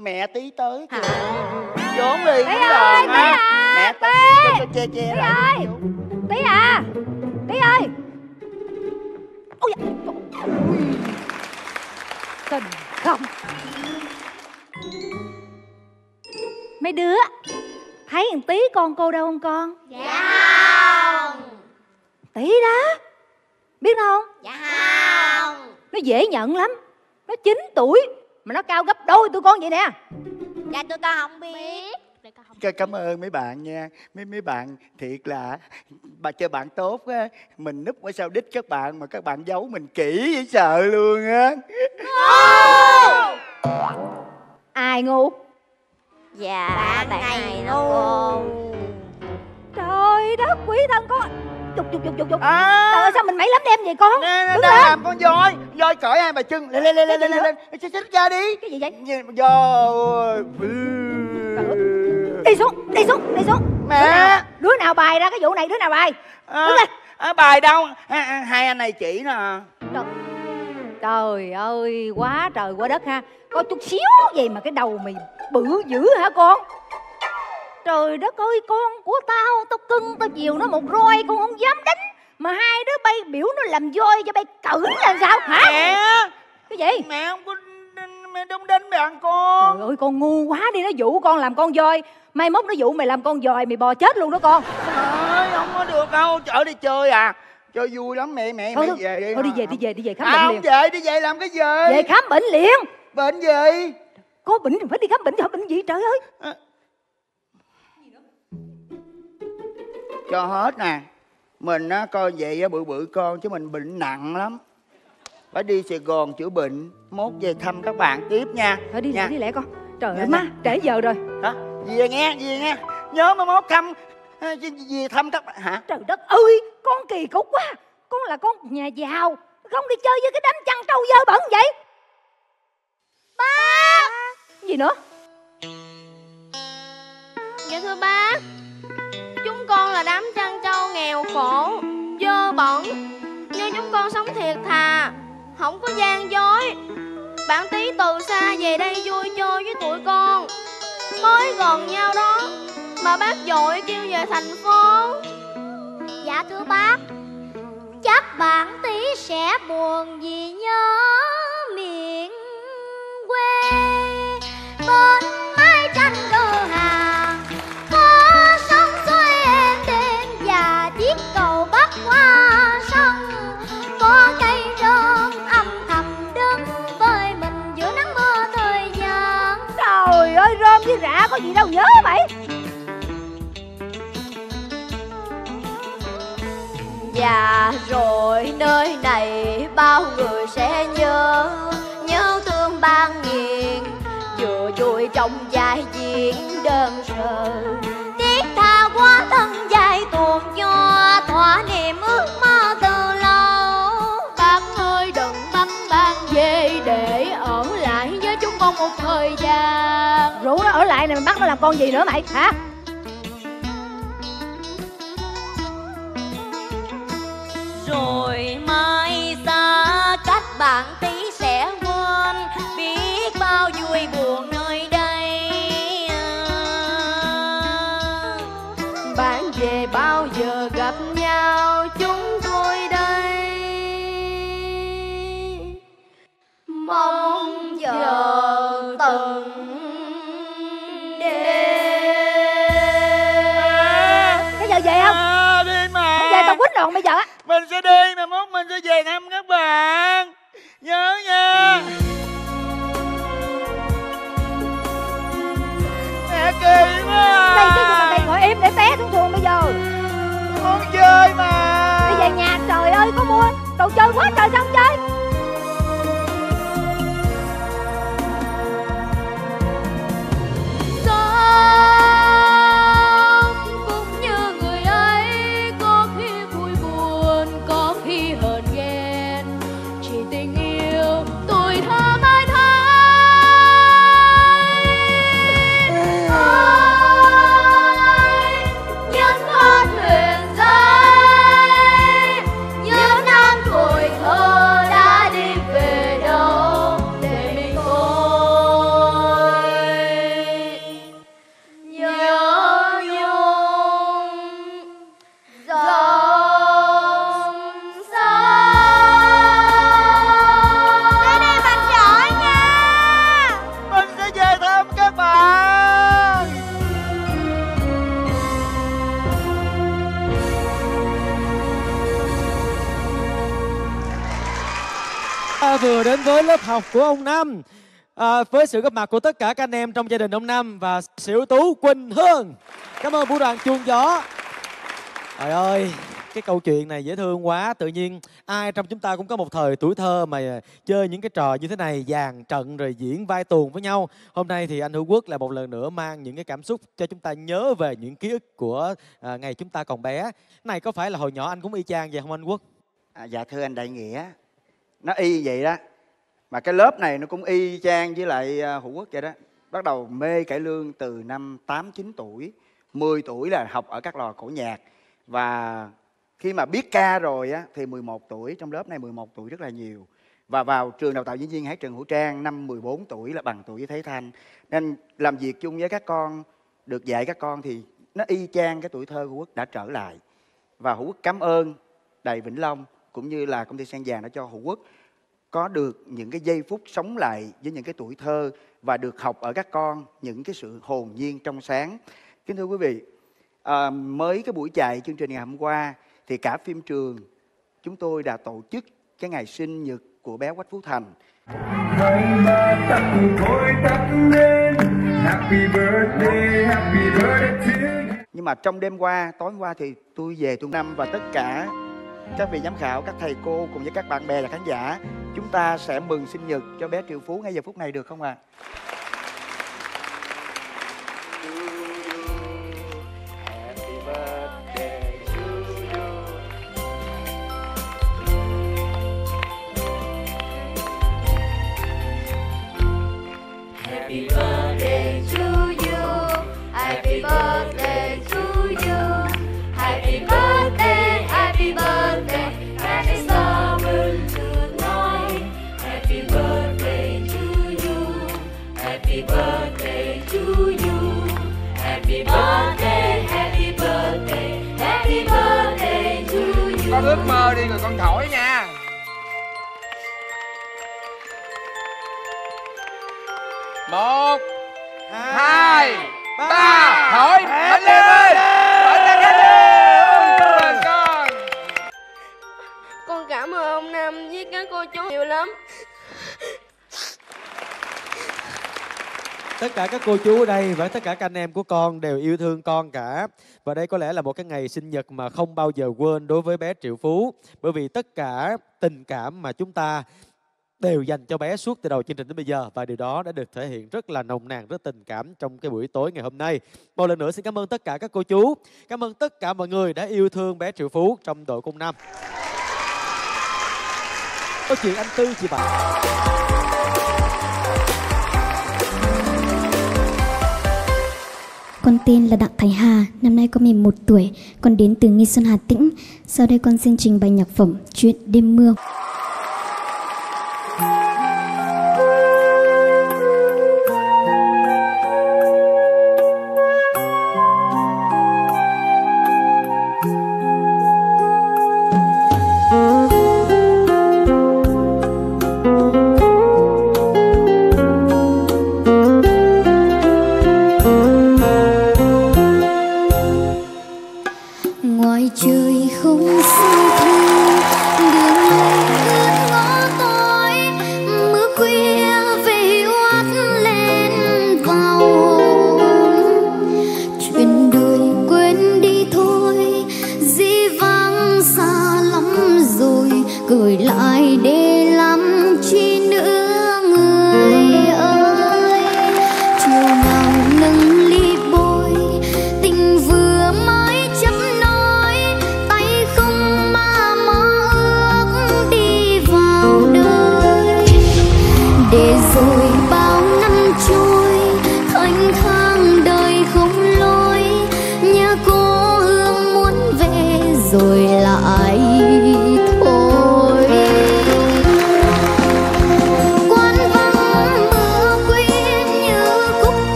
Mẹ tí tới kìa. Vốn liền Tí ơi, Tí à, Mẹ Tí. cho che che Tí lại ơi. Tí à. Tí ơi. Ôi. Tình không. Mấy đứa Thấy thằng Tí con cô đâu không con? Dạ Tí đó. Biết không? Dạ không. Nó dễ nhận lắm. Nó 9 tuổi Mà nó cao gấp đôi tụi con vậy nè. Dạ tôi con không biết. Cảm ơn mấy bạn nha. Mấy mấy bạn thiệt là Bà chơi bạn tốt á. Mình núp ở sau đít các bạn Mà các bạn giấu mình kỹ dễ sợ luôn á. Ai ngu? Dạ bạn, này cô. Trời đất quý thân con Chục chục chục chục chục À. Trời ơi sao mình mấy lắm đem vậy con? Nè, Đứng đang lên. làm con voi voi cởi hai bà chân lên lên lên lên lên lên lên chết ra đi. Cái gì vậy? Voi Đi xuống đi xuống đi xuống. Mẹ. Đứa nào, đứa nào bài ra cái vụ này đứa nào bài? À, Đứng lên. à, bài đâu? À, hai anh này chỉ nè. Trời ơi quá trời quá đất ha. Có chút xíu gì mà cái đầu mày bự dữ hả con Trời đất ơi con của tao Tao cưng tao chiều nó một roi Con không dám đánh. Mà hai đứa bay biểu nó làm voi cho bay cử là sao hả? Mẹ! Cái gì? Mẹ không có mẹ đông đánh bạn con. Trời ơi con ngu quá đi nó dụ con làm con voi. Mai mốt nó dụ mày làm con dòi mày bò chết luôn đó con. Ơi không có được đâu ở đây chơi à. Chơi vui lắm mẹ mẹ Thôi mẹ thôi, về đi. Thôi đi về đi về đi về khám à, bệnh không liền. về đi về làm cái gì? Về khám bệnh liền. Bệnh gì? Có bệnh thì phải đi khám bệnh chứ bệnh gì trời ơi cho hết nè. Mình á coi vậy á bự bự con chứ mình bệnh nặng lắm. Phải đi sài gòn chữa bệnh mốt về thăm các bạn tiếp nha. Thôi đi nha. lẹ đi lẹ con. Trời ơi má trễ giờ rồi. Đó về nghe về nghe. Nhớ mà mốt thăm à, về thăm các bạn. Hả? Trời đất ơi con kỳ cục quá. Con là con nhà giàu Không đi chơi với cái đám chăn trâu dơ bẩn vậy. Ba! Gì nữa? Dạ thưa bác Chúng con là đám trăng trâu nghèo khổ, Dơ bẩn. Nhưng chúng con sống thiệt thà, Không có gian dối. Bạn tí từ xa về đây vui chơi với tụi con. Mới gần nhau đó, Mà bác dội kêu về thành phố. Dạ thưa bác, Chắc bạn tí sẽ buồn vì nhớ. Có gì đâu, nhớ mày. Dạ rồi nơi này bao người sẽ nhớ Nhớ thương ban nghiền Vừa vui trong vai diễn đơn sơ Tiếc tha quá thân dài tuồng cho thỏa niềm ước Rủ nó ở lại này mà bắt nó làm con gì nữa mày hả? Rồi mai xa cách bạn tí sẽ quên Biết bao vui buồn nơi đây. Bạn về bao giờ gặp nhau chúng tôi đây? Mong chờ từng Lộn bây giờ á? Mình sẽ đi mà mốt mình sẽ về thăm các bạn. Nhớ nha. Mẹ kỳ quá Đây cái gì mà mày ngồi im để té xuống xuồng bây giờ. Muốn chơi mà. Đi về nhà trời ơi có mua đồ chơi quá trời không chơi với lớp học của ông Năm à, với sự góp mặt của tất cả các anh em trong gia đình ông Năm và Sĩu tú Quỳnh Hương. Cảm ơn vũ đoàn chuông gió. Trời ơi, cái câu chuyện này dễ thương quá. Tự nhiên ai trong chúng ta cũng có một thời tuổi thơ mà chơi những cái trò như thế này dàn trận rồi diễn vai tuồng với nhau. Hôm nay thì anh hữu quốc là một lần nữa mang những cái cảm xúc cho chúng ta nhớ về những ký ức của à, ngày chúng ta còn bé. Này có phải là hồi nhỏ anh cũng y chang vậy không anh quốc? À, dạ thưa anh Đại Nghĩa Nó y vậy đó. Mà cái lớp này nó cũng y chang với lại à, Hữu Quốc vậy đó. Bắt đầu mê cải lương từ năm 8, 9 tuổi 10 tuổi là học ở các lò cổ nhạc. Và khi mà biết ca rồi á Thì 11 tuổi, trong lớp này 11 tuổi rất là nhiều. Và vào trường đào tạo diễn viên Hát Trường Hữu Trang Năm 14 tuổi là bằng tuổi với Thế Thanh. Nên làm việc chung với các con Được dạy các con thì nó y chang cái tuổi thơ của Quốc đã trở lại. Và Hữu Quốc cảm ơn Đại Vĩnh Long cũng như là công ty Sen Vàng đã cho Hữu Quốc có được những cái giây phút sống lại với những cái tuổi thơ và được học ở các con những cái sự hồn nhiên trong sáng. Kính thưa quý vị, à, mới cái buổi chạy chương trình ngày hôm qua thì cả phim trường chúng tôi đã tổ chức cái ngày sinh nhật của bé Quách Phú Thành. Hãy mà tắt thôi tắt lên Happy birthday, happy birthday to you Nhưng mà trong đêm qua, tối hôm qua thì tôi về tôi năm và tất cả các vị giám khảo, các thầy cô cùng với các bạn bè và khán giả chúng ta sẽ mừng sinh nhật cho bé Triệu Phú ngay giờ phút này được không ạ? À? Nhiều lắm. Tất cả các cô chú ở đây và tất cả các anh em của con đều yêu thương con cả. Và đây có lẽ là một cái ngày sinh nhật mà không bao giờ quên đối với bé triệu phú. Bởi vì tất cả tình cảm mà chúng ta đều dành cho bé suốt từ đầu chương trình đến bây giờ. Và điều đó đã được thể hiện rất là nồng nàn, rất tình cảm trong cái buổi tối ngày hôm nay. Một lần nữa xin cảm ơn tất cả các cô chú. Cảm ơn tất cả mọi người đã yêu thương bé triệu phú trong đội cung năm câu chuyện anh tư chị bạn Con tên là Đặng Thái Hà, năm nay con 11 tuổi, con đến từ Nghi Xuân Hà Tĩnh. Sau đây con xin trình bày nhạc phẩm Chuyện đêm mưa.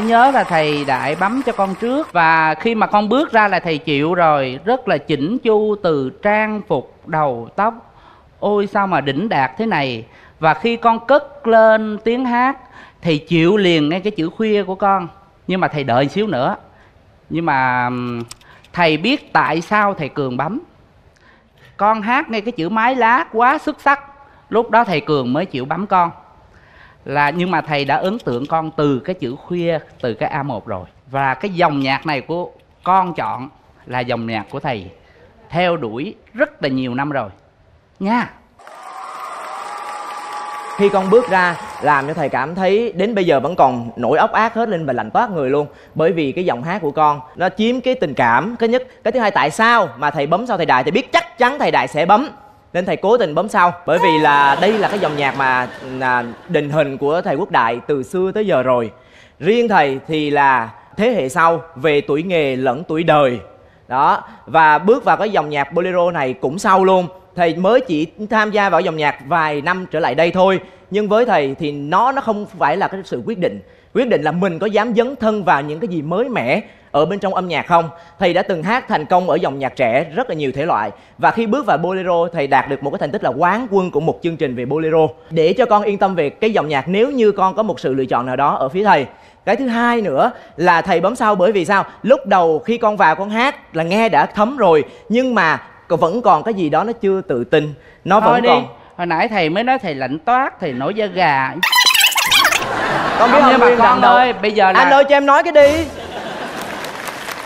Phải nhớ là thầy đại bấm cho con trước. Và khi mà con bước ra là thầy chịu rồi. Rất là chỉnh chu từ trang phục đầu tóc. Ôi, sao mà đỉnh đạt thế này? Và khi con cất lên tiếng hát, thầy chịu liền ngay cái chữ khuya của con. Nhưng mà thầy đợi xíu nữa. Nhưng mà thầy biết tại sao thầy cường bấm. Con hát ngay cái chữ mái lá quá xuất sắc. Lúc đó thầy cường mới chịu bấm con là, nhưng mà thầy đã ấn tượng con từ cái chữ khuya, từ cái a 1 rồi. Và cái dòng nhạc này của con chọn là dòng nhạc của thầy theo đuổi rất là nhiều năm rồi. Nha. Khi con bước ra, làm cho thầy cảm thấy đến bây giờ vẫn còn nổi ốc ác hết lên và lạnh toát người luôn. Bởi vì cái giọng hát của con, nó chiếm cái tình cảm. Cái nhất, cái thứ hai, tại sao mà thầy bấm sau thầy đại thì biết chắc chắn thầy đại sẽ bấm nên thầy cố tình bấm sau, bởi vì là đây là cái dòng nhạc mà là định hình của thầy quốc đại từ xưa tới giờ rồi. Riêng thầy thì là thế hệ sau, về tuổi nghề lẫn tuổi đời. Đó, và bước vào cái dòng nhạc bolero này cũng sau luôn. Thầy mới chỉ tham gia vào dòng nhạc vài năm trở lại đây thôi, nhưng với thầy thì nó nó không phải là cái sự quyết định. Quyết định là mình có dám dấn thân vào những cái gì mới mẻ ở bên trong âm nhạc không? Thầy đã từng hát thành công ở dòng nhạc trẻ rất là nhiều thể loại. Và khi bước vào bolero thầy đạt được một cái thành tích là quán quân của một chương trình về bolero. Để cho con yên tâm về cái dòng nhạc nếu như con có một sự lựa chọn nào đó ở phía thầy. Cái thứ hai nữa là thầy bấm sau bởi vì sao? Lúc đầu khi con vào con hát là nghe đã thấm rồi nhưng mà vẫn còn cái gì đó nó chưa tự tin. Nó Thôi vẫn đi còn hồi nãy thầy mới nói thầy lạnh toát thầy nổi da gà. Con biết Không, không nhưng mà con ơi bây giờ là anh ơi cho em nói cái đi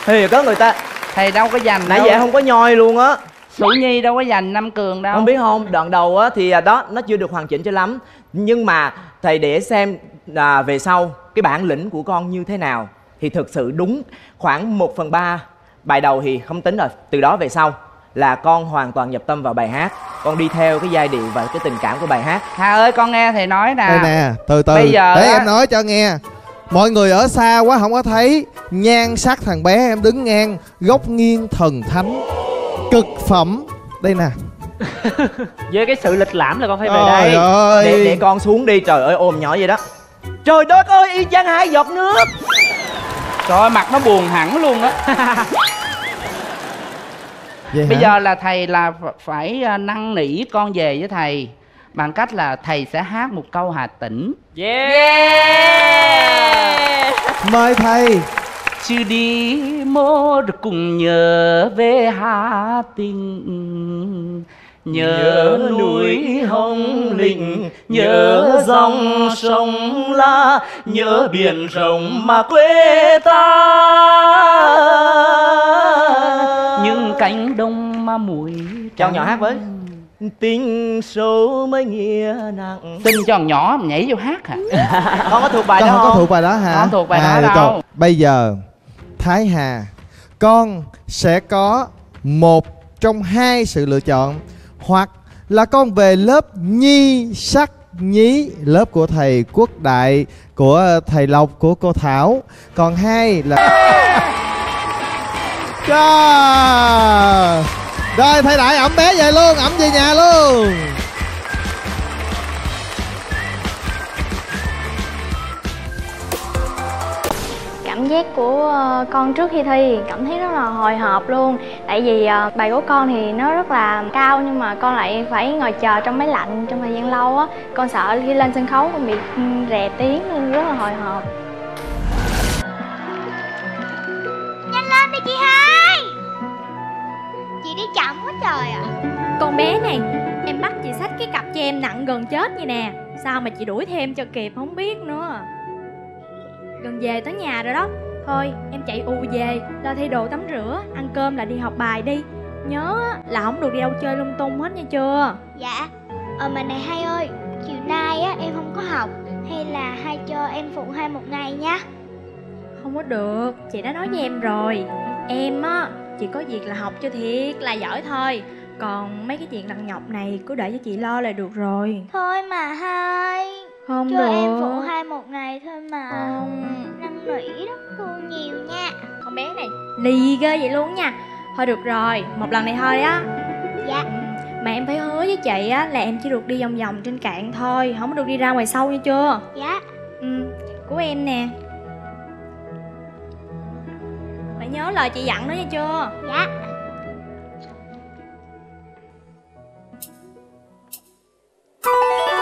thì có người ta thầy đâu có dành nãy đâu. giờ không có nhoi luôn á. Sủ Nhi đâu có dành năm cường đâu. Không biết không đoạn đầu á thì à, đó nó chưa được hoàn chỉnh cho lắm. Nhưng mà thầy để xem à, về sau cái bản lĩnh của con như thế nào thì thực sự đúng. Khoảng 1 phần ba bài đầu thì không tính rồi. Từ đó về sau là con hoàn toàn nhập tâm vào bài hát. Con đi theo cái giai điệu và cái tình cảm của bài hát. Hà ơi con nghe thầy nói nè. Đây nè từ từ. Bây giờ để á- em nói cho nghe mọi người ở xa quá không có thấy. Nhan sắc thằng bé em đứng ngang góc nghiêng thần thánh. Cực phẩm. Đây nè. Với cái sự lịch lãm là con phải về Trời đây. ơi. để, để con xuống đi. Trời ơi ôm nhỏ vậy đó. Trời đất ơi y chang hai giọt nước. Trời ơi mặt nó buồn hẳn luôn á. Bây hả? giờ là thầy là ph- phải à, năn nỉ con về với thầy Bằng cách là thầy sẽ hát một câu Hà Tĩnh. Yeah, mời thầy. Chứ đi mô được cùng nhớ về Hà Tĩnh. Nhớ núi hồng lĩnh Nhớ dòng sông La Nhớ biển rộng mà quê ta. Những cánh đồng mà muối Cho nhỏ hát với Tình sâu mới nghĩa nặng Tin cho thằng nhỏ nhảy vô hát hả Con có thuộc bài con đó không không? có thuộc bài đó hả Không thuộc bài đó À, đâu. rồi. bây giờ thái hà con sẽ có một trong hai sự lựa chọn hoặc là con về lớp nhi sắc nhí lớp của thầy quốc đại của thầy lộc của cô thảo còn hai là. rồi thầy đại ẩm bé về luôn ẩm về nhà luôn. Cảm giác của ờ, con trước khi thi cảm thấy rất là hồi hộp luôn. Tại vì ờ, bài của con thì nó rất là cao nhưng mà con lại phải ngồi chờ trong máy lạnh trong thời gian lâu á. Con sợ khi lên sân khấu con bị ừ, rè tiếng nên rất là hồi hộp. Nhanh lên đi chị hai Chị đi chậm quá trời à Con bé này Em bắt chị xách cái cặp cho em nặng gần chết vậy nè. Sao mà chị đuổi thêm cho kịp không biết nữa. Gần về tới nhà rồi đó. Thôi em chạy ù về Lo thay đồ tắm rửa Ăn cơm là đi học bài đi. Nhớ là không được đi đâu chơi lung tung hết nha chưa? Dạ. Ờ mà này hai ơi Chiều nay á em không có học Hay là hai cho em phụ hai một ngày nha? Không có được Chị đã nói với em rồi. Em á Chỉ có việc là học cho thiệt là giỏi thôi. Còn mấy cái chuyện lằng nhọc này Cứ để cho chị lo là được rồi. Thôi mà hai Không Cho được. em phụ hai một ngày thôi mà. Năn nỉ đó Thương nhiều nha. Con bé này. Lì ghê vậy luôn nha. Thôi được rồi Một lần này thôi á. Dạ. Mà em phải hứa với chị á Là em chỉ được đi vòng vòng trên cạn thôi Không có được đi ra ngoài sâu nha chưa? Dạ. Ừ Của em nè phải nhớ lời chị dặn đó nha chưa? Dạ. Chiều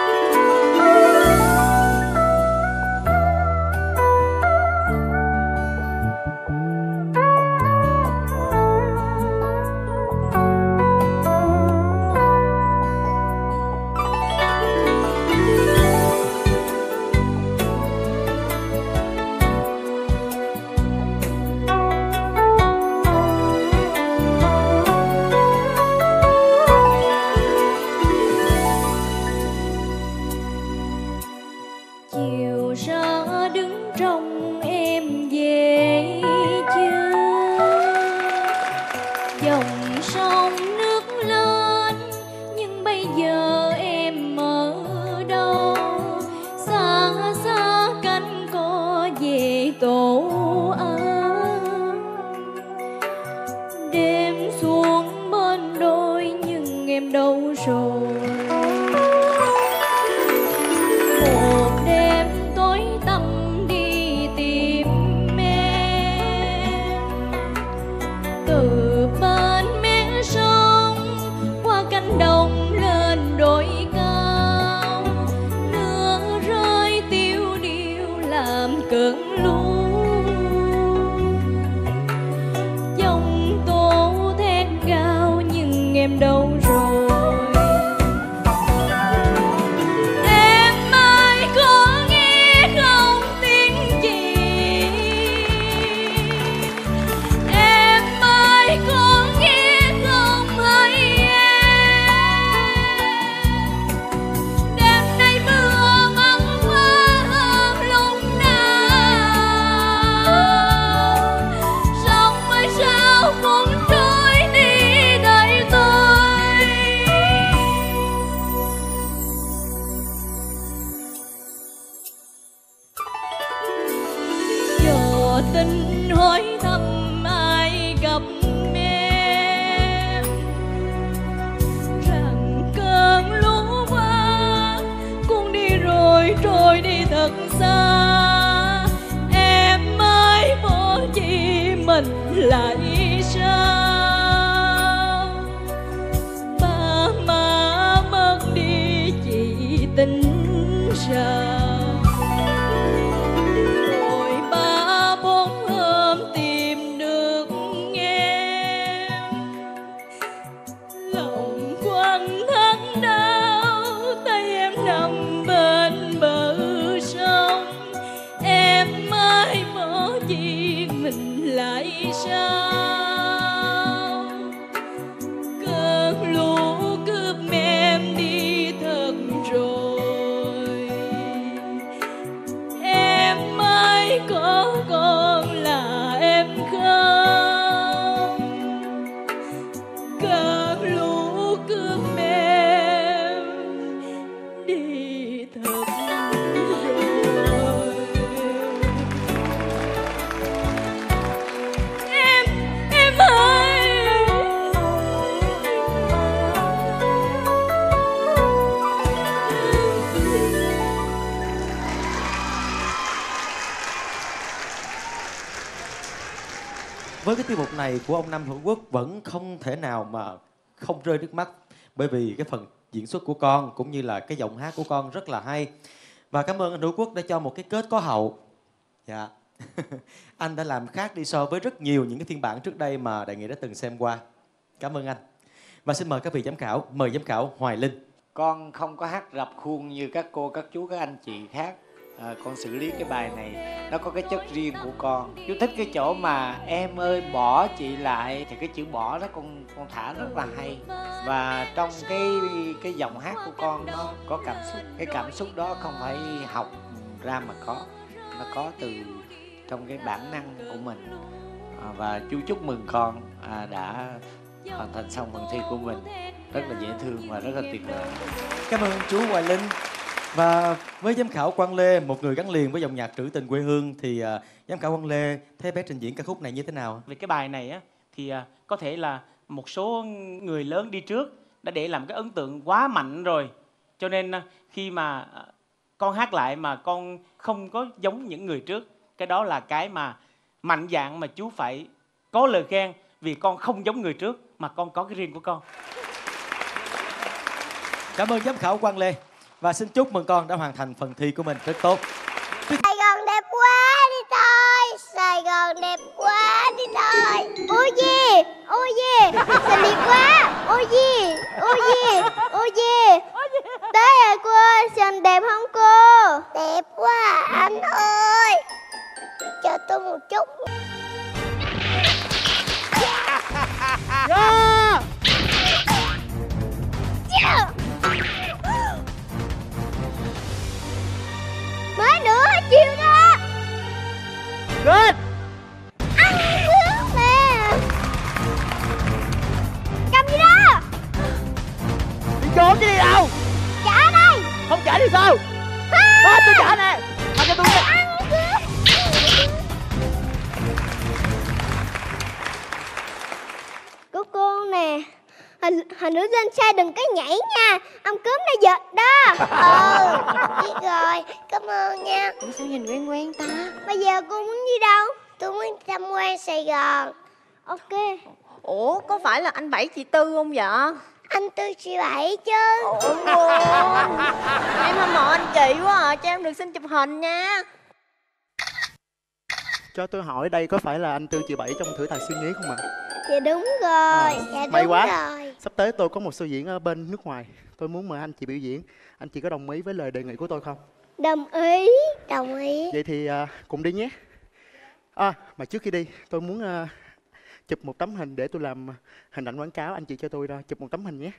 này của ông Nam Hữu Quốc vẫn không thể nào mà không rơi nước mắt bởi vì cái phần diễn xuất của con cũng như là cái giọng hát của con rất là hay. Và cảm ơn anh Hữu Quốc đã cho một cái kết có hậu. Dạ. Anh đã làm khác đi so với rất nhiều những cái phiên bản trước đây mà đại nghĩa đã từng xem qua. Cảm ơn anh. Và xin mời các vị giám khảo, mời giám khảo Hoài Linh. Con không có hát rập khuôn như các cô, các chú, các anh chị khác à, con xử lý cái bài này nó có cái chất riêng của con. Chú thích cái chỗ mà em ơi bỏ chị lại thì cái chữ bỏ đó con con thả rất là hay. Và trong cái cái giọng hát của con nó có cảm xúc cái cảm xúc đó không phải học ra mà có. Nó có từ trong cái bản năng của mình. À, và chú chúc mừng con à, đã hoàn thành xong phần thi của mình. Rất là dễ thương và rất là tuyệt vời. Cảm ơn chú Hoài Linh và với giám khảo Quang Lê một người gắn liền với dòng nhạc trữ tình quê hương thì à, giám khảo Quang Lê thấy bé trình diễn ca khúc này như thế nào? về cái bài này á thì à, có thể là một số người lớn đi trước đã để làm cái ấn tượng quá mạnh rồi. Cho nên à, khi mà con hát lại mà con không có giống những người trước cái đó là cái mà mạnh dạng mà chú phải có lời khen vì con không giống người trước mà con có cái riêng của con. Cảm ơn giám khảo Quang Lê và xin chúc mừng con đã hoàn thành phần thi của mình rất tốt. Sài Gòn đẹp quá đi thôi. Sài Gòn đẹp quá đi thôi. Ôi gì Ôi gì Xinh đẹp quá. Ôi gì Ôi gì Ôi gì Tới rồi cô ơi Xinh đẹp không cô? Đẹp quá anh ơi. Chờ tôi một chút. Yeah! Yeah. Good! Cướp nè Cầm gì đó? Đi trốn chứ đi đâu? Trả đây. Không trả thì sao? Hết tôi trả nè. Mà cho tôi cướp Của cô nè Hình, hình nữ lên xe đừng có nhảy nha. Ông cướp nó giật đó. Ừ biết rồi. Cảm ơn nha. Ủa sao nhìn quen quen ta? Bây giờ cô muốn đi đâu? Tôi muốn tham quan Sài Gòn. Ok. Ủa có phải là anh Bảy chị Tư không vậy? Anh Tư chị Bảy chứ. Ủa? Em hâm mộ anh chị quá à. Cho em được xin chụp hình nha. Cho tôi hỏi đây có phải là anh Tư chị Bảy trong thử tài siêu nhí không ạ? Dạ đúng rồi Dạ đúng May quá. rồi. Sắp tới tôi có một show diễn ở bên nước ngoài. Tôi muốn mời anh chị biểu diễn. Anh chị có đồng ý với lời đề nghị của tôi không? Đồng ý Đồng ý. Vậy thì à, cùng đi nhé. À mà trước khi đi tôi muốn à, chụp một tấm hình để tôi làm hình ảnh quảng cáo. Anh chị cho tôi ra chụp một tấm hình nhé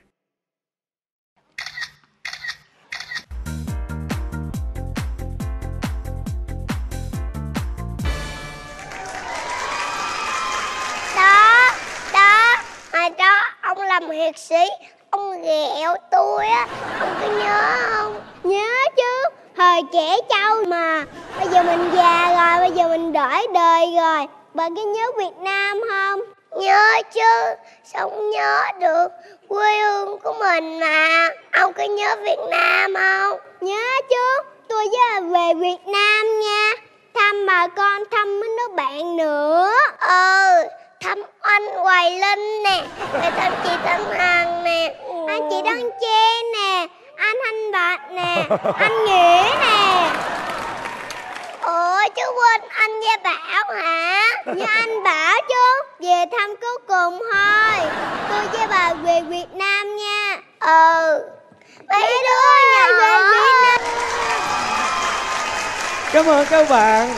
làm hiệp sĩ. Ông ghẹo tôi á, Ông có nhớ không? Nhớ chứ, Thời trẻ trâu mà. Bây giờ mình già rồi, Bây giờ mình đổi đời rồi. Bà có nhớ Việt Nam không? Nhớ chứ, Sao không nhớ được? Quê hương của mình mà. Ông có nhớ Việt Nam không? Nhớ chứ, Tôi với về Việt Nam nha. Thăm bà con, thăm mấy đứa bạn nữa. Ừ. Thăm anh Hoài Linh nè Rồi thăm chị Thanh Hằng nè. Anh chị Đăng Chê nè Anh Thanh Bạch nè Anh Nghĩa nè. Ủa chú quên anh Gia Bảo hả? Như anh Bảo chứ Về thăm cuối cùng thôi. Tôi với bà về Việt Nam nha. Ừ. Mấy đứa nhỏ. về Việt Nam. Cảm ơn các bạn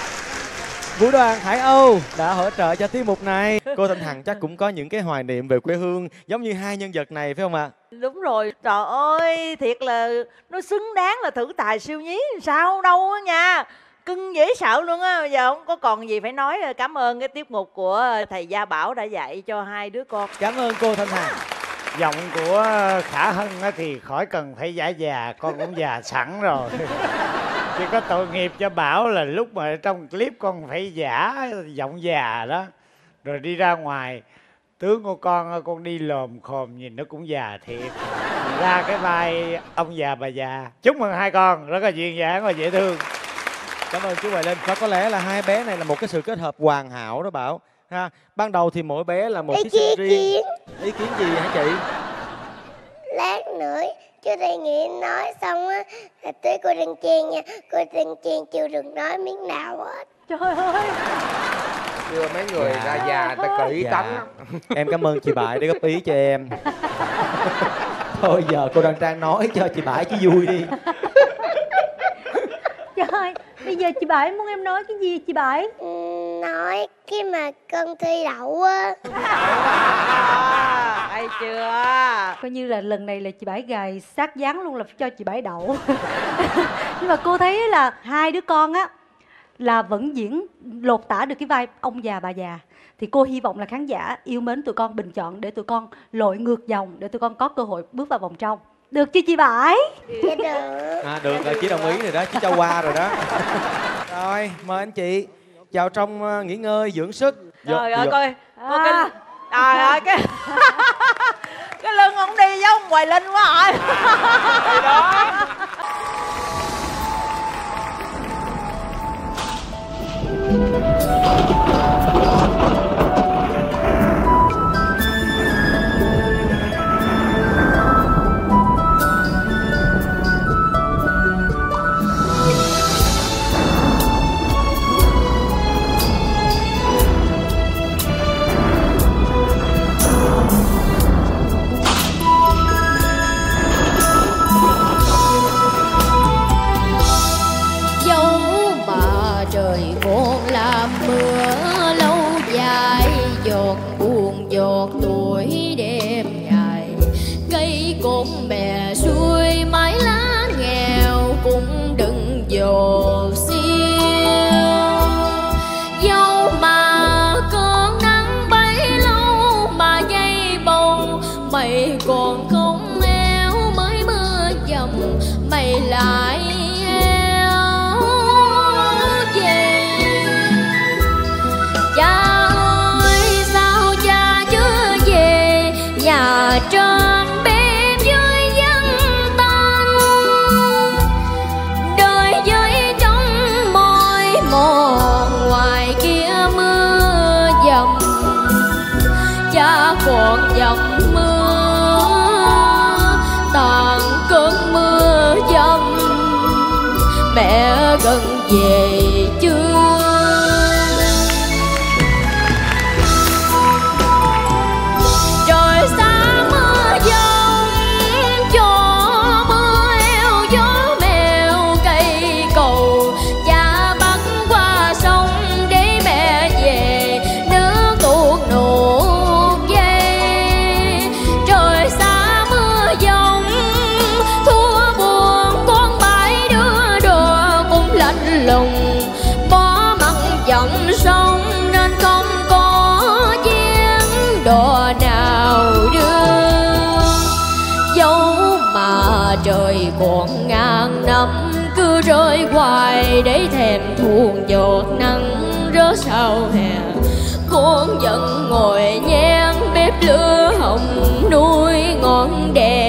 Vũ đoàn Hải Âu đã hỗ trợ cho tiết mục này. Cô Thanh Hằng chắc cũng có những cái hoài niệm về quê hương giống như hai nhân vật này phải không ạ? Đúng rồi, trời ơi, thiệt là nó xứng đáng là thử tài siêu nhí. Sao đâu á nha. Cưng dễ sợ luôn á, bây giờ không có còn gì phải nói. Cảm ơn cái tiết mục của thầy Gia Bảo đã dạy cho hai đứa con. Cảm ơn cô Thanh Hằng. Giọng của khả hân á thì khỏi cần phải giả già con cũng già sẵn rồi chỉ có tội nghiệp cho bảo là lúc mà trong clip con phải giả giọng già đó. Rồi đi ra ngoài tướng của con con đi lồm khồm nhìn nó cũng già thiệt. Ra cái vai ông già bà già. Chúc mừng hai con rất là duyên dáng và dễ thương. Cảm ơn chú Hoài Linh. Và có lẽ là hai bé này là một cái sự kết hợp hoàn hảo đó Bảo. Ha Ban đầu thì mỗi bé là một Ý thí sinh riêng. Ý kiến gì hả chị? lát nữa chú thầy nghĩ nói xong á là tới cô đừng chen nha. Cô đừng chen chưa đừng nói miếng nào hết. Trời ơi. Chưa mấy người ra già ta kỹ Dạ. tánh lắm. Em cảm ơn chị Bại đã góp ý cho em. Thôi giờ cô Đăng Trang nói cho chị Bãi chứ vui đi Trời bây giờ chị Bảy muốn em nói cái gì chị Bảy? nói cái mà con thi đậu á. Hay chưa? Coi như là lần này là chị Bảy gài sát dáng luôn là phải cho chị Bảy đậu. Nhưng mà cô thấy là hai đứa con á Là vẫn diễn lột tả được cái vai ông già bà già. Thì cô hy vọng là khán giả yêu mến tụi con bình chọn Để tụi con lội ngược dòng Để tụi con có cơ hội bước vào vòng trong Được chưa chị Bảy? dạ được. À, Được rồi chị đồng ý rồi đó Chị cho qua rồi đó. Rồi mời anh chị Vào trong ờ, nghỉ ngơi dưỡng sức. Trời ơi coi coi cái Trời ơi cái Cái lưng ông đi giống ông Hoài Linh quá rồi dẫu về ngồi nhang bếp lửa hồng nuôi ngọn đèn.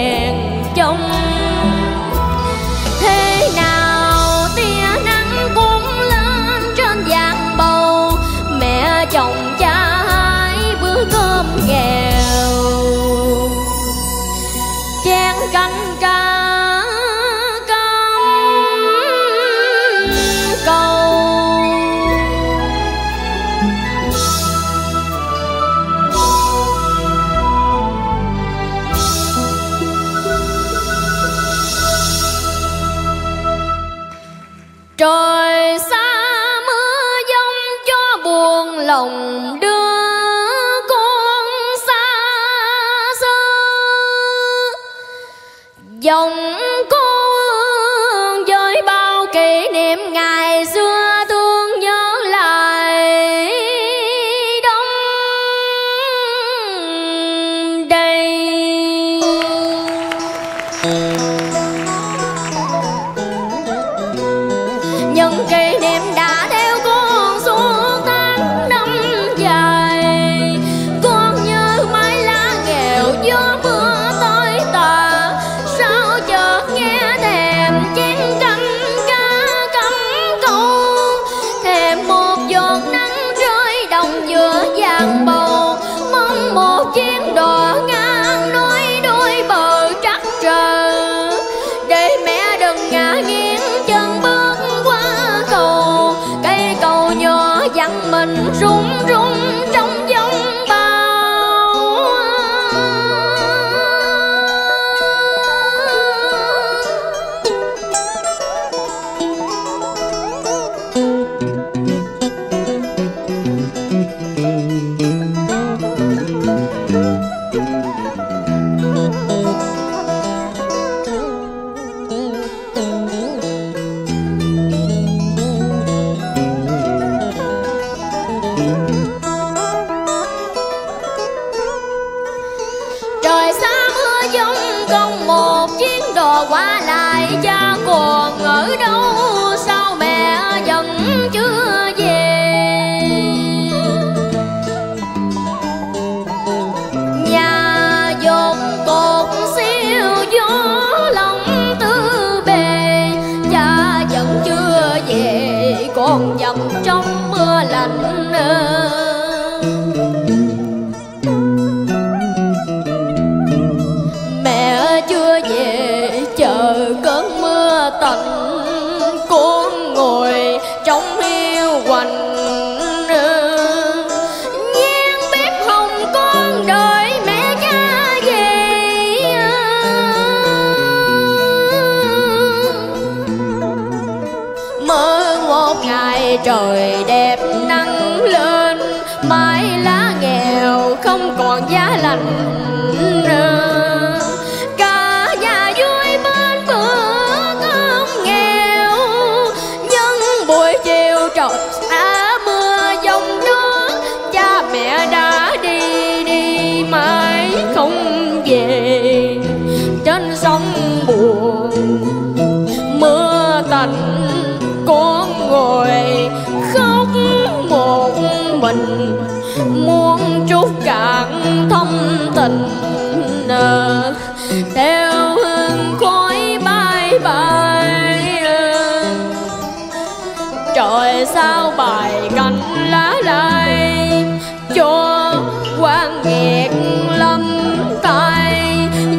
Dardo.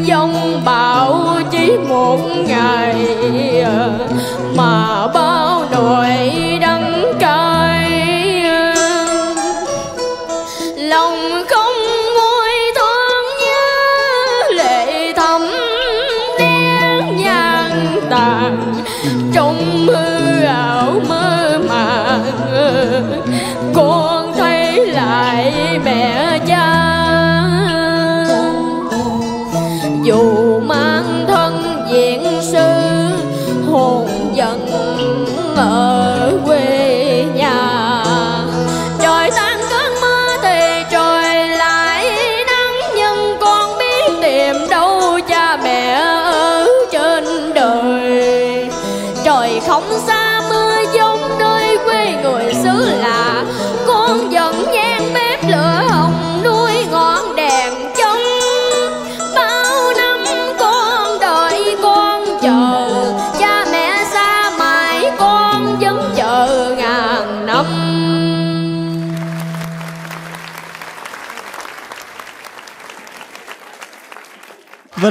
dông bão chỉ một ngày.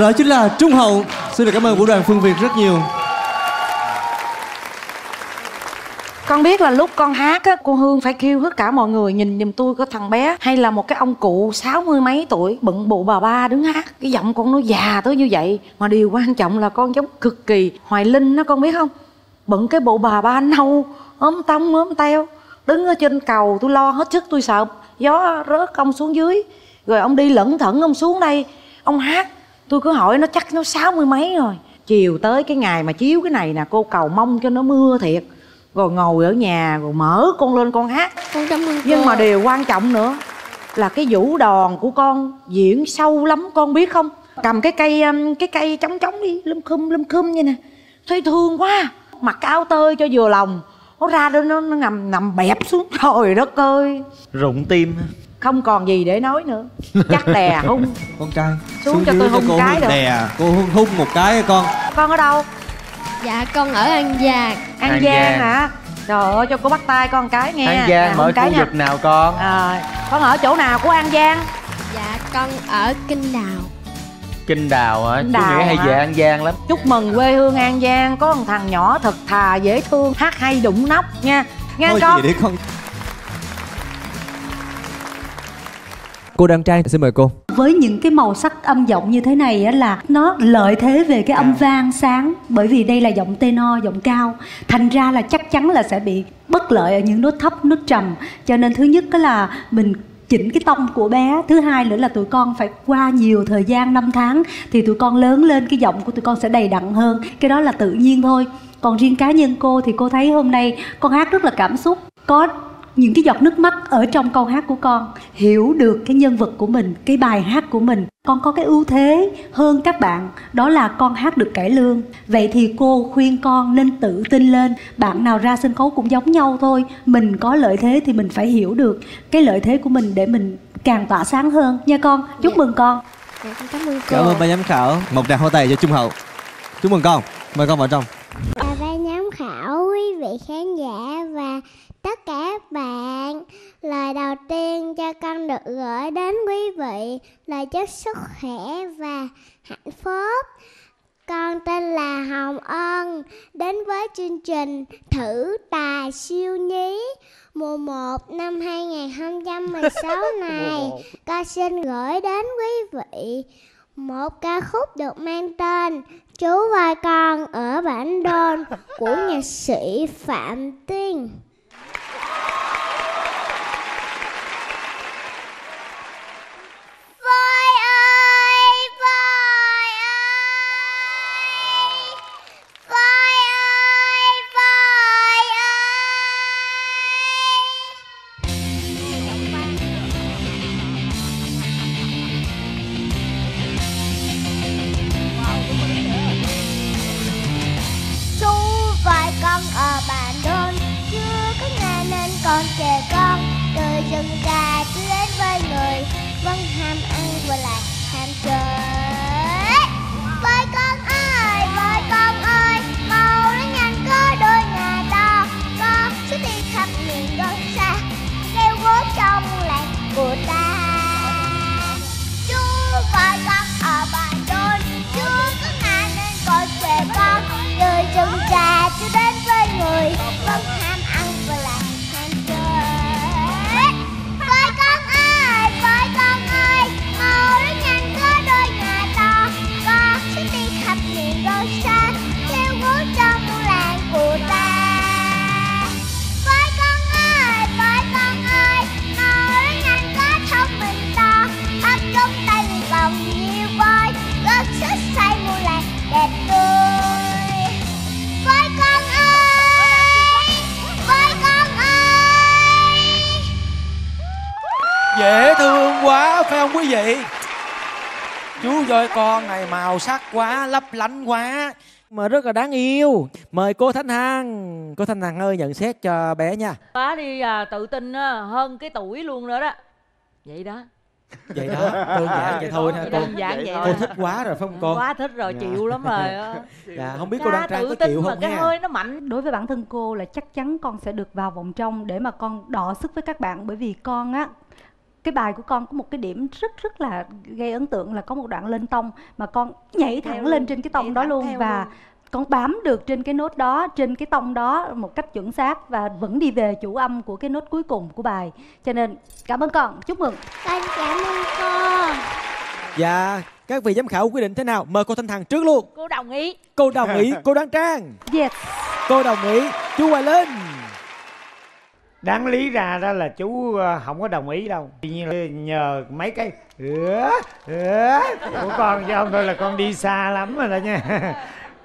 đó chính là Trung Hậu. Xin được cảm ơn vũ đoàn Phương Việt rất nhiều. Con biết là lúc con hát á, cô hương phải kêu tất cả mọi người, nhìn nhìn tôi có thằng bé. Hay là một cái ông cụ sáu mươi mấy tuổi, bận bộ bà ba đứng hát. Cái giọng con nó già tới như vậy, mà điều quan trọng là con giống cực kỳ hoài linh đó, con biết không? Bận cái bộ bà ba nâu, ốm tông, ốm teo. Đứng ở trên cầu, tôi lo hết sức, tôi sợ gió rớt ông xuống dưới. Rồi ông đi lẩn thẩn ông xuống đây, ông hát tôi cứ hỏi nó chắc nó sáu mươi mấy rồi. Chiều tới cái ngày mà chiếu cái này nè cô cầu mong cho nó mưa thiệt. Rồi ngồi ở nhà rồi mở con lên con hát. Con cảm ơn nhưng cô. mà điều quan trọng nữa là cái vũ đòn của con diễn sâu lắm con biết không? Cầm cái cây um, cái cây trống trống đi lâm khum lâm khum như nè. Thấy thương quá. Mặc áo tơi cho vừa lòng. Nó ra đó nó, nó ngầm nằm bẹp xuống. Trời đất ơi. Rụng tim không còn gì để nói nữa. Chắc đè hung. Con trai Xuống cho dưới tôi hung cô cái được. đè cô hung, hung một cái con. Con ở đâu? Dạ con ở an giang. An, An giang Giang. hả? Trời ơi cho cô bắt tay con cái nghe an giang hung ở cái khu vực nào con? À, con ở chỗ nào của an giang? Dạ con ở kinh đào. Kinh đào hả? Kinh chú Đào nghĩa hay về an giang lắm. Chúc mừng quê hương an giang có một thằng nhỏ thật thà dễ thương hát hay đụng nóc nha. Nghe thôi con. chị để con cô đăng trang xin mời cô. Với những cái màu sắc âm giọng như thế này á là nó lợi thế về cái âm vang sáng. Bởi vì đây là giọng tenor giọng cao. Thành ra là chắc chắn là sẽ bị bất lợi ở những nốt thấp nốt trầm. Cho nên thứ nhất đó là mình chỉnh cái tông của bé. Thứ hai nữa là tụi con phải qua nhiều thời gian năm tháng thì tụi con lớn lên cái giọng của tụi con sẽ đầy đặn hơn. Cái đó là tự nhiên thôi. Còn riêng cá nhân cô thì cô thấy hôm nay con hát rất là cảm xúc. Có những cái giọt nước mắt ở trong câu hát của con. Hiểu được cái nhân vật của mình cái bài hát của mình. Con có cái ưu thế hơn các bạn đó là con hát được cải lương. Vậy thì cô khuyên con nên tự tin lên. Bạn nào ra sân khấu cũng giống nhau thôi. Mình có lợi thế thì mình phải hiểu được cái lợi thế của mình để mình càng tỏa sáng hơn. Nha con chúc mừng con. Dạ con cảm ơn cô. Cảm ơn ban giám khảo. Một tràng hoa tay cho trung hậu. Chúc mừng con. Mời con vào trong. À, ban giám khảo, quý vị khán giả và tất cả các bạn. Lời đầu tiên cho con được gửi đến quý vị là chúc sức khỏe và hạnh phúc. Con tên là Hồng Ân, đến với chương trình Thử Tài Siêu Nhí. Mùa 1 năm 2016 này Con xin gửi đến quý vị một ca khúc được mang tên Chú và con ở bản đôn của nhạc sĩ Phạm Tuyên. Quá lấp lánh quá. Mà rất là đáng yêu. Mời cô thanh hằng. Cô thanh hằng ơi nhận xét cho bé nha. Quá đi à, tự tin á, hơn cái tuổi luôn nữa đó. Vậy đó. Vậy đó. Đơn giản vậy thôi ha cô? đơn giản vậy cô thích quá rồi phải không cô? Quá thích rồi Dạ. chịu lắm rồi. Á. dạ không biết cô đăng trang tự có tin chịu mà không cái nha. hơi nó mạnh. Đối với bản thân cô là chắc chắn con sẽ được vào vòng trong để mà con đọ sức với các bạn. Bởi vì con á cái bài của con có một cái điểm rất rất là gây ấn tượng là có một đoạn lên tông mà con nhảy thẳng Theo lên luôn, trên cái tông nhảy đó luôn và luôn. con bám được trên cái nốt đó trên cái tông đó một cách chuẩn xác và vẫn đi về chủ âm của cái nốt cuối cùng của bài. Cho nên cảm ơn con chúc mừng. Con cảm ơn cô dạ các vị giám khảo quyết định thế nào? Mời cô thanh hằng trước luôn. Cô đồng ý. Cô đồng ý cô đăng trang. Yes. Cô đồng ý chú hoài linh đáng lý ra đó là chú ờ, không có đồng ý đâu. Tuy nhiên là nhờ mấy cái ứa ứa của con cho ông thôi là con đi xa lắm rồi đó nha.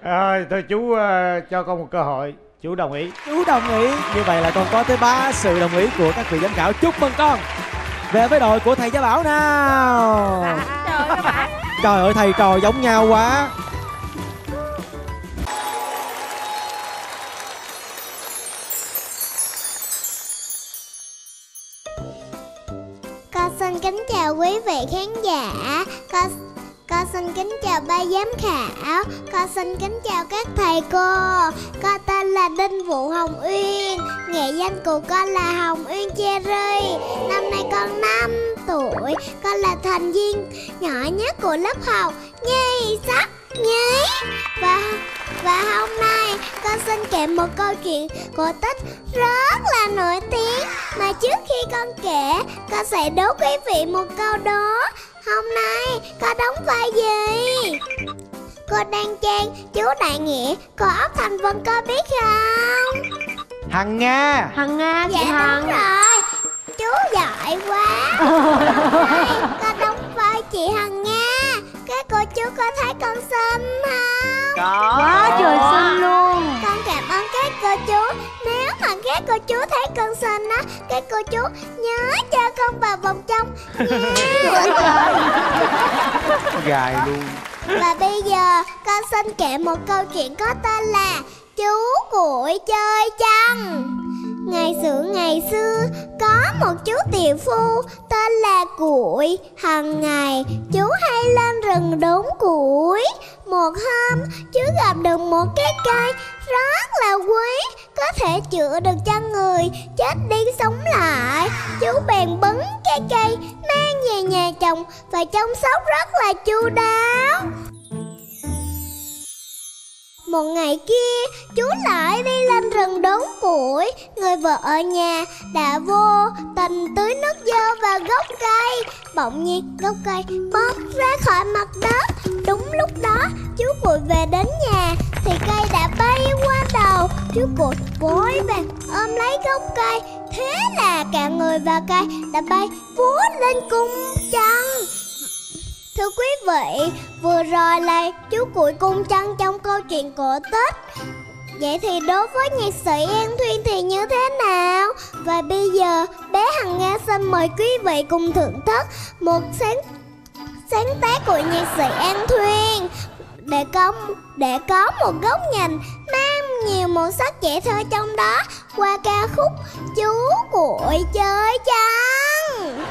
Rồi, thôi chú ờ, cho con một cơ hội. Chú đồng ý. chú đồng ý. Như vậy là con có tới ba sự đồng ý của các vị giám khảo. Chúc mừng con. Về với đội của thầy gia bảo nào. Trời ơi thầy trò giống nhau quá kính chào quý vị khán giả. Con con xin kính chào ba giám khảo. Con xin kính chào các thầy cô. Con tên là Đinh Vũ Hồng Uyên. Nghệ danh của con là Hồng Uyên Cherry. Năm nay con 5 tuổi. Con là thành viên nhỏ nhất của lớp học Nhi sắc nhí Và và hôm nay con xin kể một câu chuyện cổ tích rất là nổi tiếng. Mà trước khi con kể con sẽ đố quý vị một câu đó. Hôm nay con đóng vai gì? Cô Đan Trang, chú Đại Nghĩa, cô ốc Thành Vân có biết không? Hằng Nga. Hằng Nga, chị dạ, Hằng. đúng rồi. Chú giỏi quá. Con đóng vai chị Hằng Nga Cái cô chú có thấy con xinh không? Có. Quá trời xinh luôn Con cảm ơn các cô chú Nếu mà các cô chú thấy con xinh á Các cô chú nhớ cho con vào vòng trong Gài luôn. Và bây giờ con xin kể một câu chuyện có tên là Chú cuội chơi chăng Ngày xưa ngày xưa, có một chú tiểu phu tên là Củi Hằng ngày, chú hay lên rừng đốn củi Một hôm, chú gặp được một cái cây rất là quý, Có thể chữa được cho người chết đi sống lại. Chú bèn bứng cái cây, mang về nhà chồng Và chăm sóc rất là chu đáo một ngày kia, chú lại đi lên rừng đốn củi. Người vợ ở nhà đã vô tình tưới nước dơ vào gốc cây. Bỗng nhiên gốc cây bóp ra khỏi mặt đất. Đúng lúc đó, chú cuội về đến nhà Thì cây đã bay qua đầu. Chú cuội vội vàng ôm lấy gốc cây. Thế là cả người và cây đã bay vút lên cung trăng. Thưa quý vị, vừa rồi là chú cuội cung trăng trong câu chuyện cổ tích. Vậy thì đối với nhạc sĩ An Thuyên thì như thế nào? Và bây giờ bé Hằng Nga xin mời quý vị cùng thưởng thức một sáng sáng tác của nhạc sĩ An Thuyên. Để có để có một góc nhìn mang nhiều màu sắc trẻ thơ trong đó qua ca khúc chú cuội chơi trăng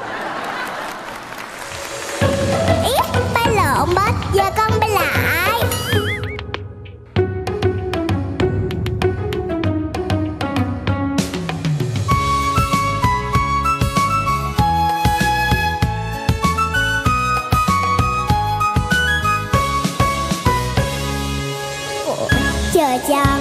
bay lộn Giờ con bên lại. Chờ chăng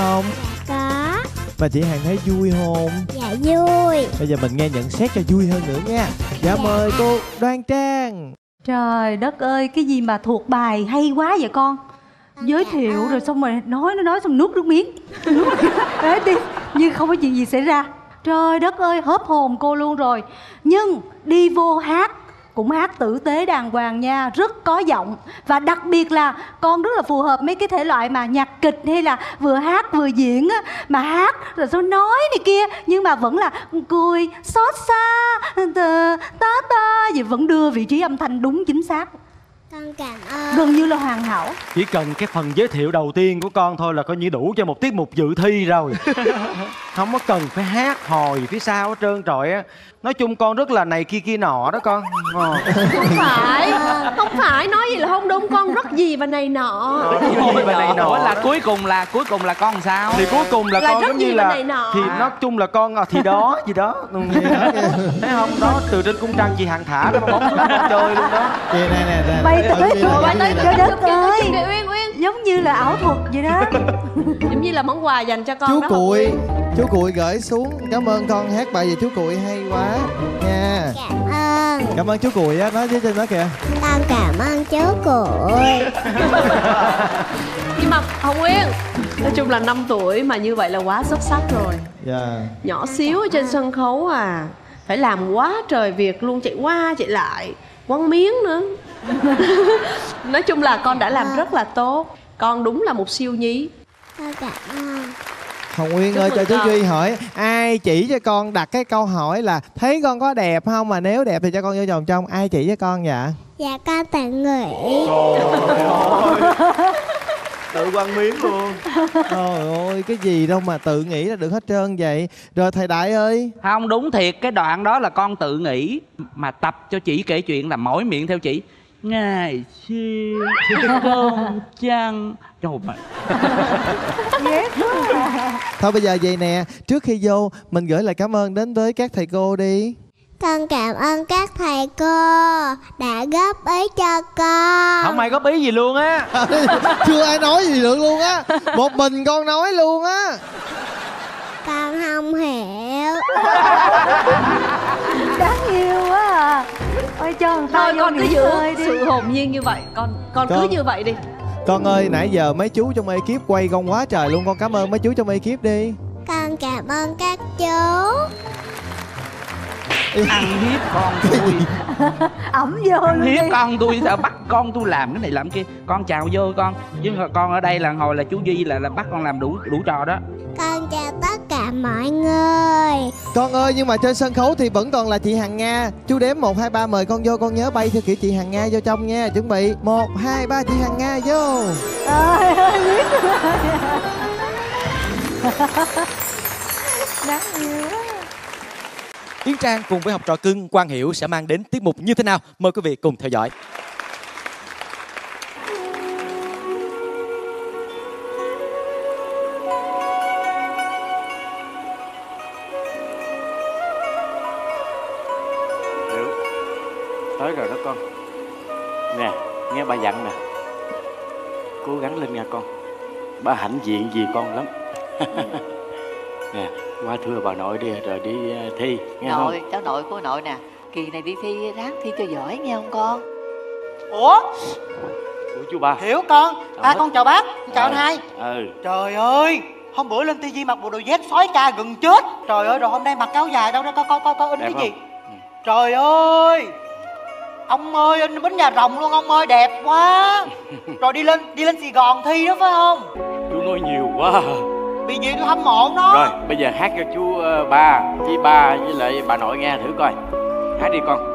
không? Có. Mà chị hằng thấy vui không? Dạ vui. Bây giờ mình nghe nhận xét cho vui hơn nữa nha. Dạ mời cô đoan trang. Trời đất ơi, cái gì mà thuộc bài hay quá vậy con? Giới thiệu rồi xong rồi nói nó nói xong nuốt nước miếng. Đấy đi, như không có chuyện gì xảy ra. Trời đất ơi, hớp hồn cô luôn rồi. Nhưng đi vô hát cũng hát tử tế đàng hoàng nha rất có giọng. Và đặc biệt là con rất là phù hợp mấy cái thể loại mà nhạc kịch hay là vừa hát vừa diễn á mà hát rồi sao nói này kia nhưng mà vẫn là cười xót xa tờ, tá ta gì vẫn đưa vị trí âm thanh đúng chính xác. Con cảm ơn. Gần như là hoàn hảo. Chỉ cần cái phần giới thiệu đầu tiên của con thôi là coi như đủ cho một tiết mục dự thi rồi. Không có cần phải hát hồi phía sau hết trơn trọi á Nói chung con rất là này kia kia nọ đó con. Ờ. không phải không phải nói gì là không đúng. Con rất gì và này nọ. Gì mà này nọ. là cuối cùng là cuối cùng là con sao? Thì cuối cùng là, Là con rất giống như là này nọ. thì nói chung là con à, thì đó gì đó. Ừ, đó. thấy không? Đó từ trên cung trăng chị hàng thả nó bóng chơi luôn đó. Chị này nè nè bay tới bay tới trời đất ơi Kìa, Uyên Uyên. Giống như là ảo thuật vậy đó. Giống như là món quà dành cho con chú đó. Cuội chú cuội gửi xuống. Cảm ơn con hát bài gì chú cuội hay quá nha Cảm ơn. Cảm ơn chú cuội á nói với trên đó kìa. Con cảm ơn chú cuội nhưng mà hồng nguyên nói chung là 5 tuổi mà như vậy là quá xuất sắc rồi. Dạ. Nhỏ xíu ở trên sân khấu à phải làm quá trời việc luôn chạy qua chạy lại quăng miếng nữa. Nói chung là con đã làm rất là tốt con đúng là một siêu nhí. Con cảm ơn Hồng Nguyên Chúc ơi cho chú con. Duy hỏi ai chỉ cho con đặt cái câu hỏi là thấy con có đẹp không? Mà nếu đẹp thì cho con vô vòng trong ai chỉ cho con dạ Dạ con tự nghĩ tự quăng miếng luôn. Trời ơi cái gì đâu mà tự nghĩ là được hết trơn vậy? Rồi thầy Đại ơi. Không đúng thiệt cái đoạn đó là con tự nghĩ Mà tập cho chị kể chuyện là mỗi miệng theo chị Ngày xưa con chăng Trời ơi Thôi bây giờ vậy nè Trước khi vô mình gửi lời cảm ơn đến với các thầy cô đi. Con cảm ơn các thầy cô đã góp ý cho con. Không ai góp ý gì luôn á. Chưa ai nói gì được luôn á. Một mình con nói luôn á. Con không hiểu. Đáng yêu quá à ôi cho thôi con cứ giữ sự hồn nhiên như vậy. Con con cứ Con- như vậy đi. Con ơi nãy giờ mấy chú trong ekip quay con quá trời luôn. Con cảm ơn mấy chú trong ekip đi. Con cảm ơn các chú Ăn hiếp con tôi. Ẩm vô Ăn luôn hiếp đi. con tôi sao bắt con tôi làm cái này làm kia? Con chào vô con. Chứ con ở đây là hồi là chú Duy là là bắt con làm đủ đủ trò đó. Con chào tất cả mọi người. Con ơi nhưng mà trên sân khấu thì vẫn còn là chị Hằng Nga. Chú đếm 1, 2, 3 mời con vô Con nhớ bay theo kiểu chị Hằng Nga vô trong nha. Chuẩn bị 1, 2, 3 chị Hằng Nga vô. Ơi biết rồi. Đáng yêu Yến Trang cùng với học trò cưng Quang Hiểu sẽ mang đến tiết mục như thế nào? Mời quý vị cùng theo dõi. Hiểu. Tới rồi đó con. Nè, nghe bà dặn nè. Cố gắng lên nha con. Bà hãnh diện vì con lắm. Nè qua thưa bà nội đi rồi đi ờ, thi nghe nội không cháu nội của nội nè. Kỳ này đi thi ráng thi cho giỏi nghe không con? Ủa? Ủa chú ba. Hiểu con. À con chào bác Chào anh Ờ. hai. Ừ. Trời ơi Hôm bữa lên tivi mặc bộ đồ vest sói ca gần chết. Trời ơi rồi hôm nay mặc áo dài đâu đó coi coi coi coi in cái gì? không? Trời ơi. Ông ơi in bánh nhà rồng luôn ông ơi đẹp quá. Rồi đi lên đi lên Sài Gòn thi đó phải không? Chú nói nhiều quá Bị gì tôi hâm mộ nó Rồi bây giờ hát cho chú uh, ba Chị ba với lại bà nội nghe thử coi. Hát đi con.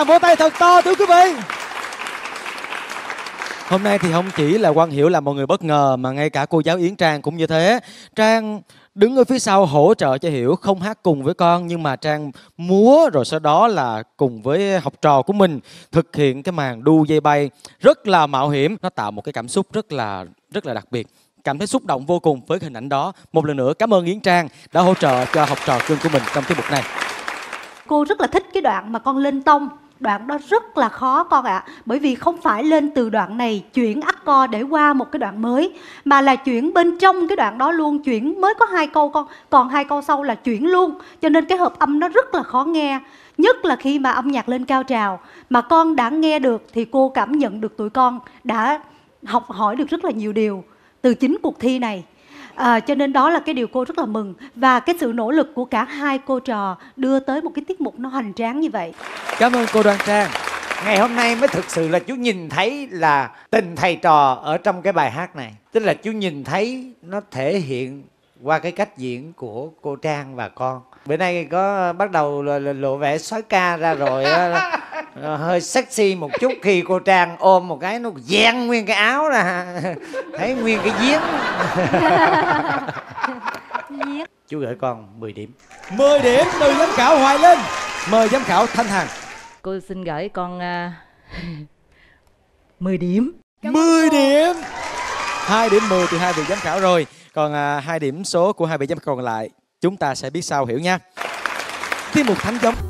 Tràng vỗ tay thật to, thưa quý vị. Hôm nay thì không chỉ là quang hiểu làm mọi người bất ngờ, mà ngay cả cô giáo yến trang cũng như thế. Trang đứng ở phía sau hỗ trợ cho hiểu không hát cùng với con, nhưng mà trang múa rồi sau đó là cùng với học trò của mình thực hiện cái màn đu dây bay. Rất là mạo hiểm, nó tạo một cái cảm xúc rất là rất là đặc biệt. Cảm thấy xúc động vô cùng với hình ảnh đó. Một lần nữa cảm ơn yến trang đã hỗ trợ cho học trò cưng của mình trong tiết mục này. Cô rất là thích cái đoạn mà con lên tông đoạn đó rất là khó con ạ. Bởi vì không phải lên từ đoạn này chuyển ắt co để qua một cái đoạn mới, mà là chuyển bên trong cái đoạn đó luôn. Chuyển mới có hai câu con, còn hai câu sau là chuyển luôn. Cho nên cái hợp âm nó rất là khó nghe. Nhất là khi mà âm nhạc lên cao trào. Mà con đã nghe được thì cô cảm nhận được tụi con đã học hỏi được rất là nhiều điều từ chính cuộc thi này. À, cho nên đó là cái điều cô rất là mừng và cái sự nỗ lực của cả hai cô trò đưa tới một cái tiết mục nó hoành tráng như vậy. cảm ơn cô đoan trang ngày hôm nay mới thực sự là chú nhìn thấy là tình thầy trò ở trong cái bài hát này tức là chú nhìn thấy nó thể hiện qua cái cách diễn của cô trang và con. Bữa nay có bắt đầu lộ, vẻ sói ca ra rồi á, hơi sexy một chút khi cô trang ôm một cái nó dang nguyên cái áo ra. Thấy nguyên cái giếng. Chú gửi con 10 điểm. 10 điểm từ giám khảo Hoài Linh. Mời giám khảo Thanh Hằng. Cô xin gửi con uh, 10 điểm. 10 điểm 2 điểm 10 từ hai vị giám khảo rồi. Còn à, hai điểm số của hai vị giám khảo còn lại Chúng ta sẽ biết sau hiểu nha. Tiết mục Thánh Giống.